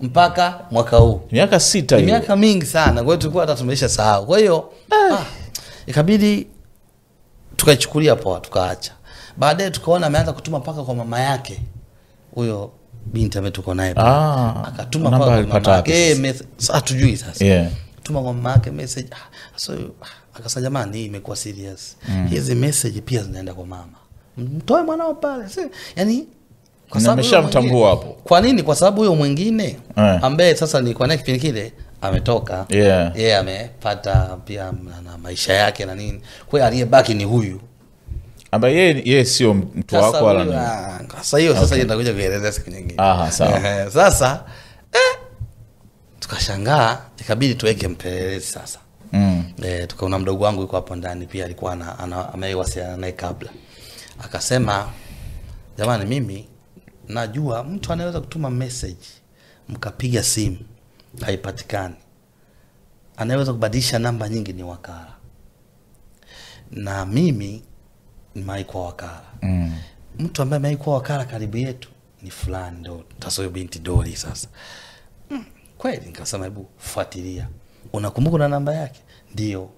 mpaka mwaka huu. Miaka sita miaka mingi sana kwa hiyo tulikuwa hata tumeisha sahau. Kwa hiyo ah, ikabidi tukaichukulia poa tukaacha. Baadaye tukaona ameanza kutuma mpaka kwa mama yake huyo binti ambaye tuko naye. Ah, akatuma kwa mama yake sasa? Hatujui sasa Yeah. tuma kwa mama yake message ah, so akasema jamani hii imekuwa serious mm. hizi message pia zinaenda kwa mama mtoe mwanao pale si yani kwa sababu huyo ameshamtambua hapo. kwa nini kwa sababu huyo mwingine yeah. ambaye sasa ni kwa naye kipindi kile ametoka yeye Yeah. yeah, amepata pia na, na maisha yake na nini kwa hiyo aliyebaki ni huyu ambaye yeye ye sio mtu wako wala ah, sasa hiyo sasa okay. nitakuja kuelezea siku nyingine Aha, sawa. Sasa eh, tukashangaa ikabidi tuweke mpelelezi sasa mm. e, tukaona mdogo wangu yuko hapo ndani pia alikuwa ana- ana- amewasiliana naye kabla akasema jamani mimi najua mtu anaweza kutuma message mkapiga simu haipatikani anaweza kubadilisha namba nyingi ni wakala na mimi nimewahi kuwa wakala. Mm. mtu ambaye amewahi kuwa wakala karibu yetu ni fulani ndo tasoyo binti doli sasa. Mm, kweli nikasema hebu fuatilia. Unakumbuka na namba yake? Ndio.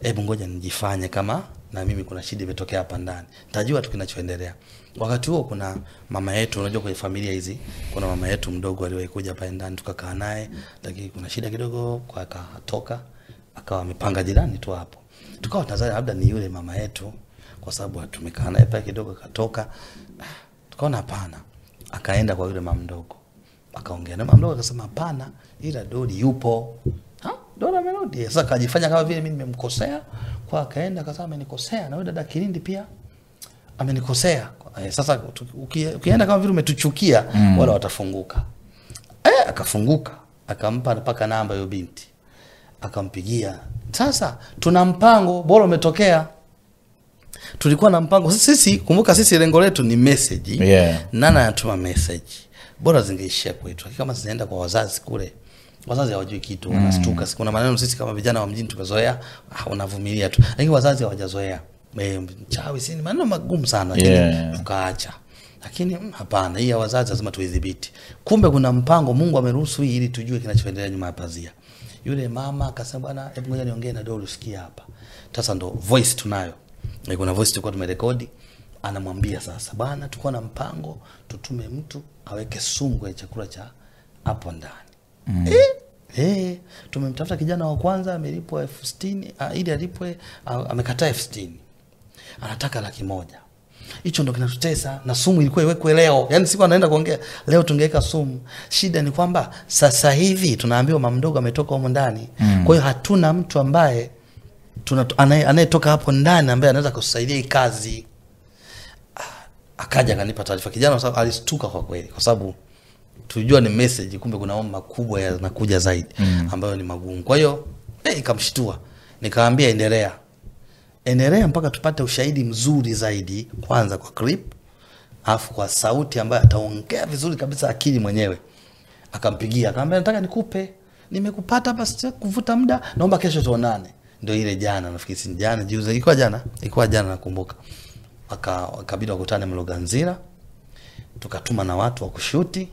Hebu ngoja nijifanye kama na mimi kuna shida imetokea hapa ndani. Tajua tu kinachoendelea. Wakati huo kuna mama yetu unajua kwenye familia hizi kuna mama yetu mdogo aliwahi kuja pale ndani tukakaa naye lakini kuna shida kidogo kwa akatoka akawa amepanga jirani tu hapo. Tukawa tazama labda ni yule mama yetu kwa sababu tumekaa naye pale kidogo akatoka tukaona hapana. Akaenda kwa yule mama mdogo. Akaongea na mama mdogo akasema hapana ila dodi yupo. Ha? dodi amerudi. Sasa akajifanya kama vile mimi nimemkosea. Kwa akaenda akasema amenikosea. Na yule dada Kilindi pia amenikosea. Eh, sasa ukienda kama vile umetuchukia mm. wala watafunguka. Eh, akafunguka. Akampa mpaka namba hiyo binti. Akampigia. Sasa tuna mpango bora umetokea tulikuwa na mpango. Sisi kumbuka sisi lengo letu ni meseji Yeah. nana anatuma message. Bora zingeishia kwetu kama zinaenda kwa wazazi kule wazazi hawajui kitu wanastuka kuna maneno sisi kama vijana wa mjini tumezoea ah, unavumilia tu. Lakini wazazi hawajazoea. Eh, mchawi sini maneno magumu sana lakini Yeah. tukaacha. Lakini mm, hapana hii ya wazazi lazima tuidhibiti. Kumbe kuna mpango mungu ameruhusu hii ili tujue kinachoendelea nyuma ya pazia. Yule mama akasema bwana hebu ngoja niongee na Dolu sikia hapa. Sasa ndo voice tunayo kuna voice tulikuwa tumerekodi anamwambia sasa bana tulikuwa na mpango tutume mtu aweke sumu kwenye chakula cha hapo ndani. Mm. eh, eh, tumemtafuta kijana wa kwanza amelipwa elfu sitini ah, ili alipwe amekataa elfu sitini. Anataka laki moja. Hicho ndo kinatutesa na sumu ilikuwa iwekwe leo. Yani siku anaenda kuongea leo tungeweka sumu. Shida ni kwamba sasa hivi tunaambiwa mamdogo ametoka humo ndani. Mm. kwa hiyo hatuna mtu ambaye anayetoka hapo ndani ambaye anaweza kusaidia hii kazi Ah, akaja akanipa taarifa. Kijana kwa sababu alistuka kwa kweli kwa sababu tulijua ni message kumbe kuna mambo makubwa yanakuja zaidi mm. ambayo ni magumu. Kwa hiyo hey, ikamshtua. Nikaambia endelea. Endelea mpaka tupate ushahidi mzuri zaidi kwanza kwa clip alafu kwa sauti ambayo ataongea vizuri kabisa akili mwenyewe. Akampigia akamwambia nataka nikupe. Nimekupata hapa kuvuta muda naomba kesho tuonane ndio ile jana nafikiri si jana juzi ilikuwa jana ilikuwa jana nakumbuka. Aka akabidi wakutane mloganzira tukatuma na watu wa kushuti.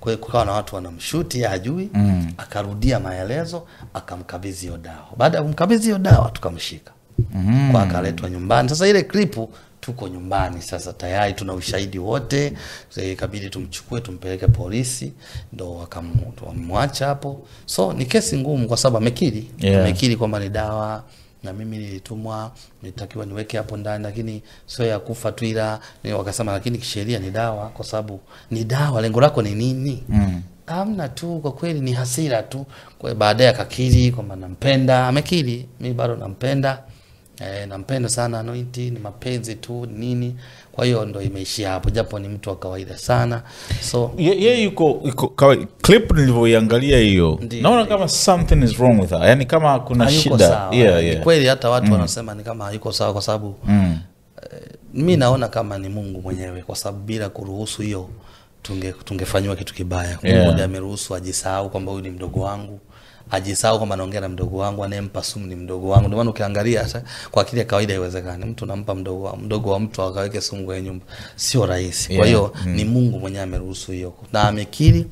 Kwa kukawa na watu wanamshuti yeye hajui. Mm. akarudia maelezo akamkabidhi hiyo dawa. Baada ya kumkabidhi hiyo dawa tukamshika. Mm. kwa akaletwa nyumbani. Sasa ile klipu tuko nyumbani sasa tayari tuna ushahidi wote. Ikabidi tumchukue tumpeleke polisi ndo wakamwacha hapo. So ni kesi ngumu kwa sababu amekiri. Yeah. amekiri kwamba ni dawa na mimi nilitumwa nilitakiwa niweke hapo ndani lakini sio ya kufa tu ila ni- wakasema lakini kisheria ni dawa kwa sababu ni dawa lengo lako ni nini? Mm. amna tu kwa kweli ni hasira tu. Kwa baadaye akakiri kwamba nampenda. Amekiri mi bado nampenda eh, nampenda sana anointi ni mapenzi tu nini kwa hiyo ndo imeishia hapo japo ni mtu wa kawaida sana so yeye ye yuko, yuko kawa, clip nilivyoiangalia hiyo naona kama something is wrong with her yani kama kuna shida sawa yeah, Ni yeah. kweli hata watu mm. wanasema ni kama hayuko sawa kwa sababu Mm. eh, mi naona kama ni mungu mwenyewe kwa sababu bila kuruhusu hiyo tunge tungefanyiwa kitu kibaya mungu yeah. ameruhusu ajisahau kwamba huyu ni mdogo wangu ajisahau kwamba naongea na mdogo wangu anayempa sumu ni mdogo wangu. Ndio maana ukiangalia hata kwa akili ya kawaida haiwezekani. Mtu nampa mdogo wa, mdogo wa mtu akaweke sumu kwenye nyumba sio rahisi. Kwa hiyo Yeah. hiyo ni mungu mwenyewe ameruhusu hiyo. Na amekiri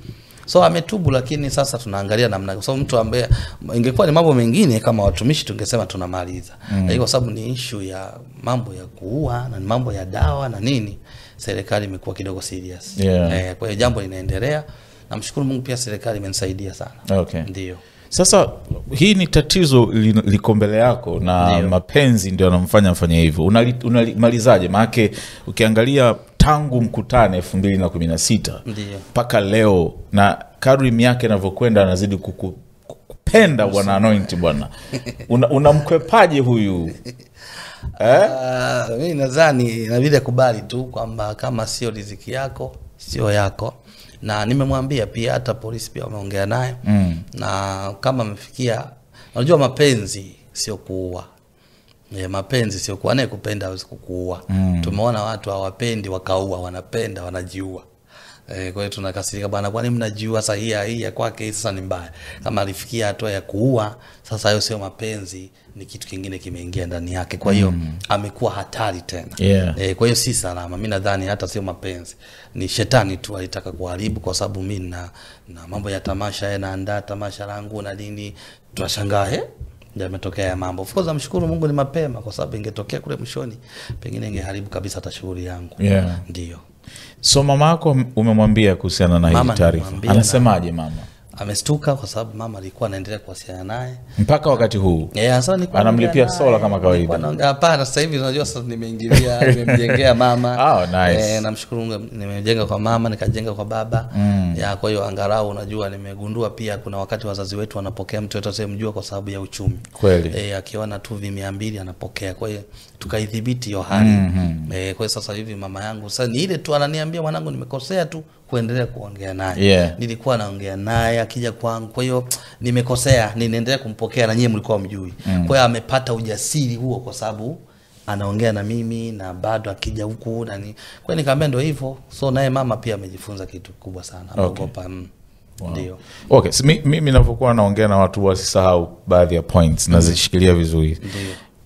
so ametubu lakini sasa tunaangalia namna kwa sababu mtu ambaye ingekuwa ni mambo mengine kama watumishi tungesema tunamaliza. Mm. lakini kwa sababu ni ishu ya mambo ya kuua na mambo ya dawa na nini serikali imekuwa kidogo serious. Yeah. eh, kwa hiyo jambo linaendelea. Namshukuru mungu pia serikali imenisaidia sana. Okay. ndio sasa hii ni tatizo li- liko mbele yako na Ndiyo. mapenzi ndio anamfanya afanye hivyo. Unalimalizaje? Una maanake ukiangalia tangu mkutane elfu mbili na kumi na sita mpaka leo na kadri miaka inavyokwenda anazidi kuku, kupenda bwana anointi bwana. Unamkwepaje Una- huyu? Eh? Uh, mi nadhani inabidi akubali tu kwamba kama sio riziki yako sio yako na nimemwambia pia hata polisi pia wameongea naye mm. na kama amefikia unajua mapenzi sio kuua e, mapenzi sio kuua anayekupenda hawezi kukuua mm. tumeona watu hawapendi wakaua wanapenda wanajiua Eh, kwa hiyo tunakasirika bwana, kwani mnajiua sasa? Hii ya- hii ya kwake sasa ni mbaya. Kama alifikia hatua ya kuua, sasa hayo sio mapenzi, ni kitu kingine kimeingia ndani yake. Kwa hiyo mm. amekuwa hatari tena Yeah. E, kwa hiyo si salama. Mi nadhani hata sio mapenzi, ni shetani tu alitaka kuharibu, kwa sababu mi na, na mambo ya tamasha, yeye naandaa tamasha langu na nini, tunashangaa he ndio yametokea ya mambo. Of course namshukuru Mungu ni mapema, kwa sababu ingetokea kule mwishoni, pengine ingeharibu kabisa hata shughuli yangu. Yeah. Ndio so mama yako umemwambia kuhusiana na hii taarifa anasemaje mama amestuka kwa sababu mama alikuwa anaendelea kuwasiliana naye mpaka wakati huu Yeah, so Anamlipia sola kama kawaida. Hapana, sasa hivi unajua sasa nimeingilia, nimemjengea mama. Oh, nice. Eh, namshukuru Mungu nimejenga kwa mama, nikajenga kwa baba. Mm. Ya, kwa hiyo angalau unajua nimegundua pia kuna wakati wazazi wetu wanapokea mtu yote asiyemjua kwa sababu ya uchumi. Kweli. Eh, akiona tu vi mia mbili anapokea. Kwa hiyo tukaidhibiti hiyo hali. Mm -hmm. Eh, kwa hiyo sasa hivi mama yangu sasa ni ile tu ananiambia mwanangu nimekosea tu kuendelea kuongea naye. Yeah. Nilikuwa naongea naye akija kwangu kwa hiyo nimekosea ninaendelea kumpokea na nyie mlikuwa mjui mm. kwa hiyo amepata ujasiri huo kwa sababu anaongea na mimi na bado akija huku nani kwa hiyo nikamwambia ndo hivyo so naye mama pia amejifunza kitu kubwa sana ameogopa okay. Wow. okay so, mimi mi- mi navyokuwa naongea na watu wasisahau baadhi ya points nazishikilia vizuri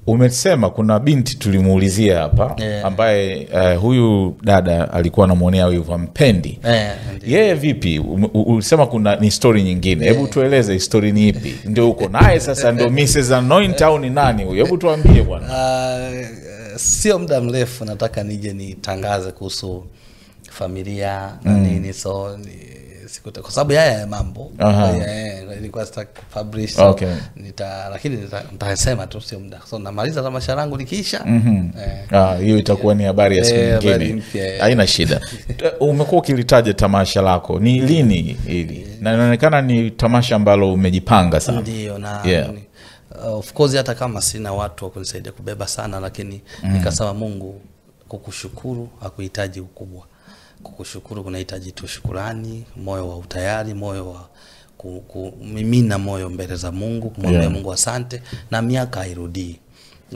umesema kuna binti tulimuulizia hapa Yeah. ambaye uh, huyu dada alikuwa anamwonea wivu hampendi yeye yeah, yeye vipi? Ulisema kuna ni stori nyingine. Hebu yeah, tueleze histori ni ipi? Ndio uko naye sasa ndio mrs anoint au ni nani huyu hebu tuambie bwana. Uh, sio muda mrefu nataka nije nitangaze kuhusu familia na nini so ni, sikuta, kwa sababu yaya ya mambo ilikuwa eh, sitaki kupublish Okay. nita, lakini nita- nitasema tu sio muda. So namaliza tamasha langu likiisha. Eh, Ah, hiyo itakuwa ni habari ya siku Eh, nyingine. eh. haina shida. Umekuwa ukilitaja tamasha lako. Ni lini hili? Na inaonekana ni tamasha ambalo umejipanga sana. Ndio na Yeah. ni- uh, of course hata kama sina watu wa kunisaidia kubeba sana lakini nikasema mungu kukushukuru hakuhitaji ukubwa kukushukuru kunahitaji tu shukurani moyo wa utayari moyo wa kumimina moyo mbele za mungu kumwambia Yeah. mungu asante na miaka hairudii.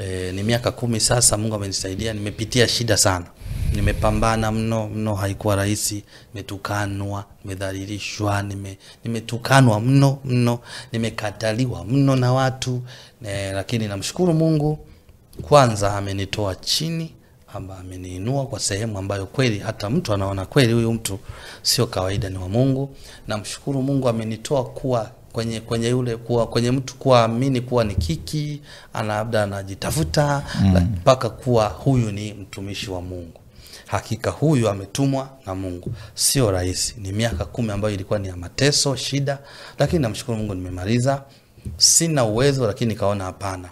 E, ni miaka kumi sasa mungu amenisaidia nimepitia shida sana. Nimepambana mno mno haikuwa rahisi. Nimetukanwa nimedhalilishwa nime- nimetukanwa mno mno. Nimekataliwa mno na watu. E, lakini namshukuru mungu. Kwanza amenitoa chini amba ameniinua kwa sehemu ambayo kweli hata mtu anaona kweli huyu mtu sio kawaida ni wa mungu. Namshukuru mungu amenitoa kuwa kwenye kwenye yule kuwa kwenye mtu kuamini kuwa ni kiki ana labda anajitafuta mpaka mm. kuwa huyu ni mtumishi wa mungu. Hakika huyu ametumwa na mungu. Sio rahisi. Ni miaka kumi ambayo ilikuwa ni ya mateso shida lakini namshukuru mungu nimemaliza. Sina uwezo lakini nikaona hapana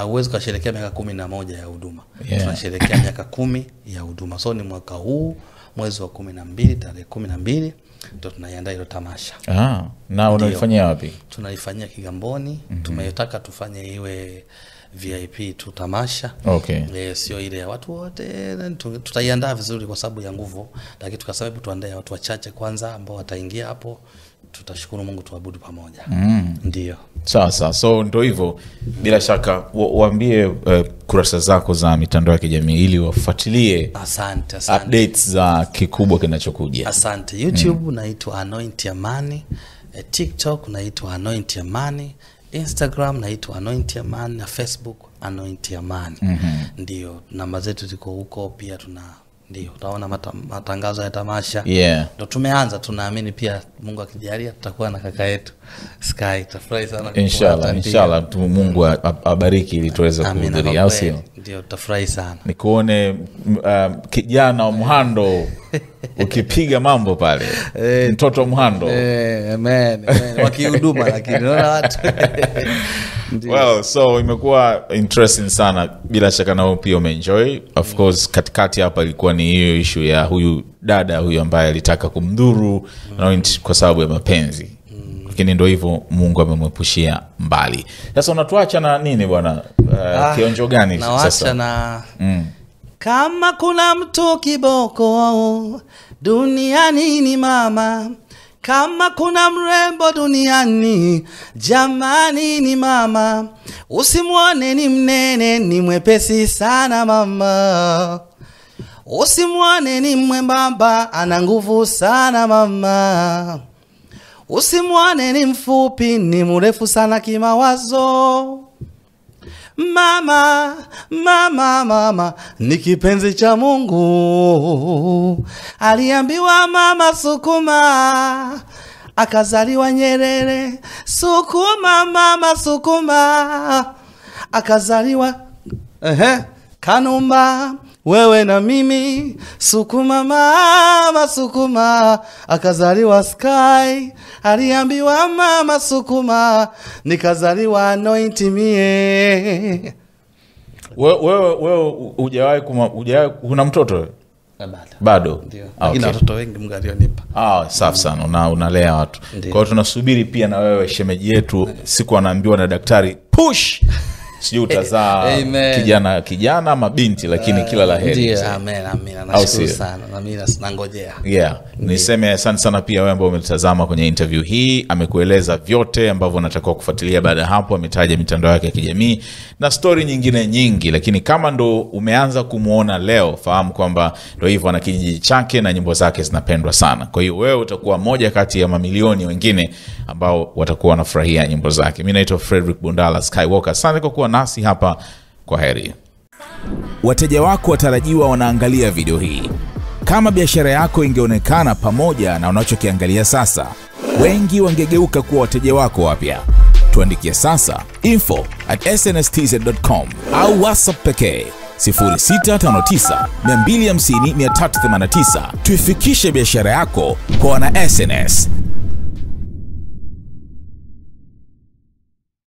hauwezi ukasherekea miaka kumi na moja ya huduma. Yeah. tunasherekea miaka kumi ya huduma. So ni mwaka huu mwezi wa kumi na mbili tarehe kumi na mbili ndo tunaiandaa hilo tamasha. Ah, na unaifanyia wapi? Tunaifanyia kigamboni. Mm-hmm. tumetaka tufanye iwe vip tu tamasha. Okay. e, sio ile ya watu wote tutaiandaa vizuri kwa sababu ya nguvu. Lakini tukasema hebu tuandae watu wachache kwanza ambao wataingia hapo tutashukuru mungu tuabudu pamoja mm. ndio Sasa so ndo hivyo bila shaka waambie uh, kurasa zako za mitandao ya kijamii ili wafuatilie asante asante updates za kikubwa kinachokuja asante youtube mm. naitwa anoint amani eh, tiktok naitwa anoint amani instagram naitwa anoint amani na facebook anoint amani mm-hmm. ndio namba zetu ziko huko pia tuna ndio utaona mata, matangazo ya tamasha. Yeah. Ndo tumeanza tunaamini pia mungu akijalia tutakuwa na kaka yetu. Sky tutafurahi sana inshallah inshallah. tu mungu abariki ili tuweze kuhudhuria au sio? ndio tutafurahi sana. Nikuone um, kijana wa mhando ukipiga mambo pale. Mtoto mhando Eh, wakihuduma lakini naona watu. Well so imekuwa interesting sana. Bila shaka nao pia umeenjoy. Of course katikati hapa ilikuwa ni hiyo ishu ya huyu dada huyu ambaye alitaka kumdhuru mm. kwa sababu ya mapenzi. Lakini ndo hivyo mungu amemwepushia mbali. Sasa unatuacha na nini bwana? Uh, kionjo gani sasa? na kama kuna mtu kiboko duniani ni mama. Kama kuna mrembo duniani jamani ni mama. Usimwone ni mnene ni mwepesi sana mama. Usimwone ni mwembamba ana nguvu sana mama. Usimwone ni mfupi ni mrefu sana kimawazo Mama, mama, mama ni kipenzi cha Mungu. Aliambiwa mama sukuma, akazaliwa Nyerere. Sukuma mama, sukuma, akazaliwa ehe, Kanumba. Wewe na mimi sukuma mama sukuma, akazaliwa Sky. Aliambiwa mama sukuma, nikazaliwa anoint mie. wewe wewe wewe hujawahi kuma- hujawahi kuna mtoto bado. Ah, Lakini okay. watoto wengi Mungu alionipa. Ah, safi sana una, unalea watu. Kwa hiyo tunasubiri pia na wewe shemeji yetu siku anaambiwa na daktari push sijui utazaa Amen. kijana kijana ama binti lakini kila la heri. Yeah. Niseme asante sana pia wewe ambao umetazama kwenye interview hii. Amekueleza vyote ambavyo unatakiwa kufuatilia baada ya hapo. Ametaja mitandao yake ya kijamii na stori nyingine nyingi. Lakini kama ndo umeanza kumwona leo fahamu kwamba ndo hivyo ana kijiji chake na nyimbo zake zinapendwa sana. Kwa hiyo wewe utakuwa moja kati ya mamilioni wengine ambao watakuwa wanafurahia nyimbo zake. Mi naitwa frederick bundala skywalker. Asante kwa kuwa nasi hapa kwa heri Wateja wako watarajiwa wanaangalia video hii. Kama biashara yako ingeonekana pamoja na unachokiangalia sasa, wengi wangegeuka kuwa wateja wako wapya. Tuandikie sasa info at snstz.com au whatsapp pekee 0659 250 389. Tuifikishe biashara yako kwa wana SNS.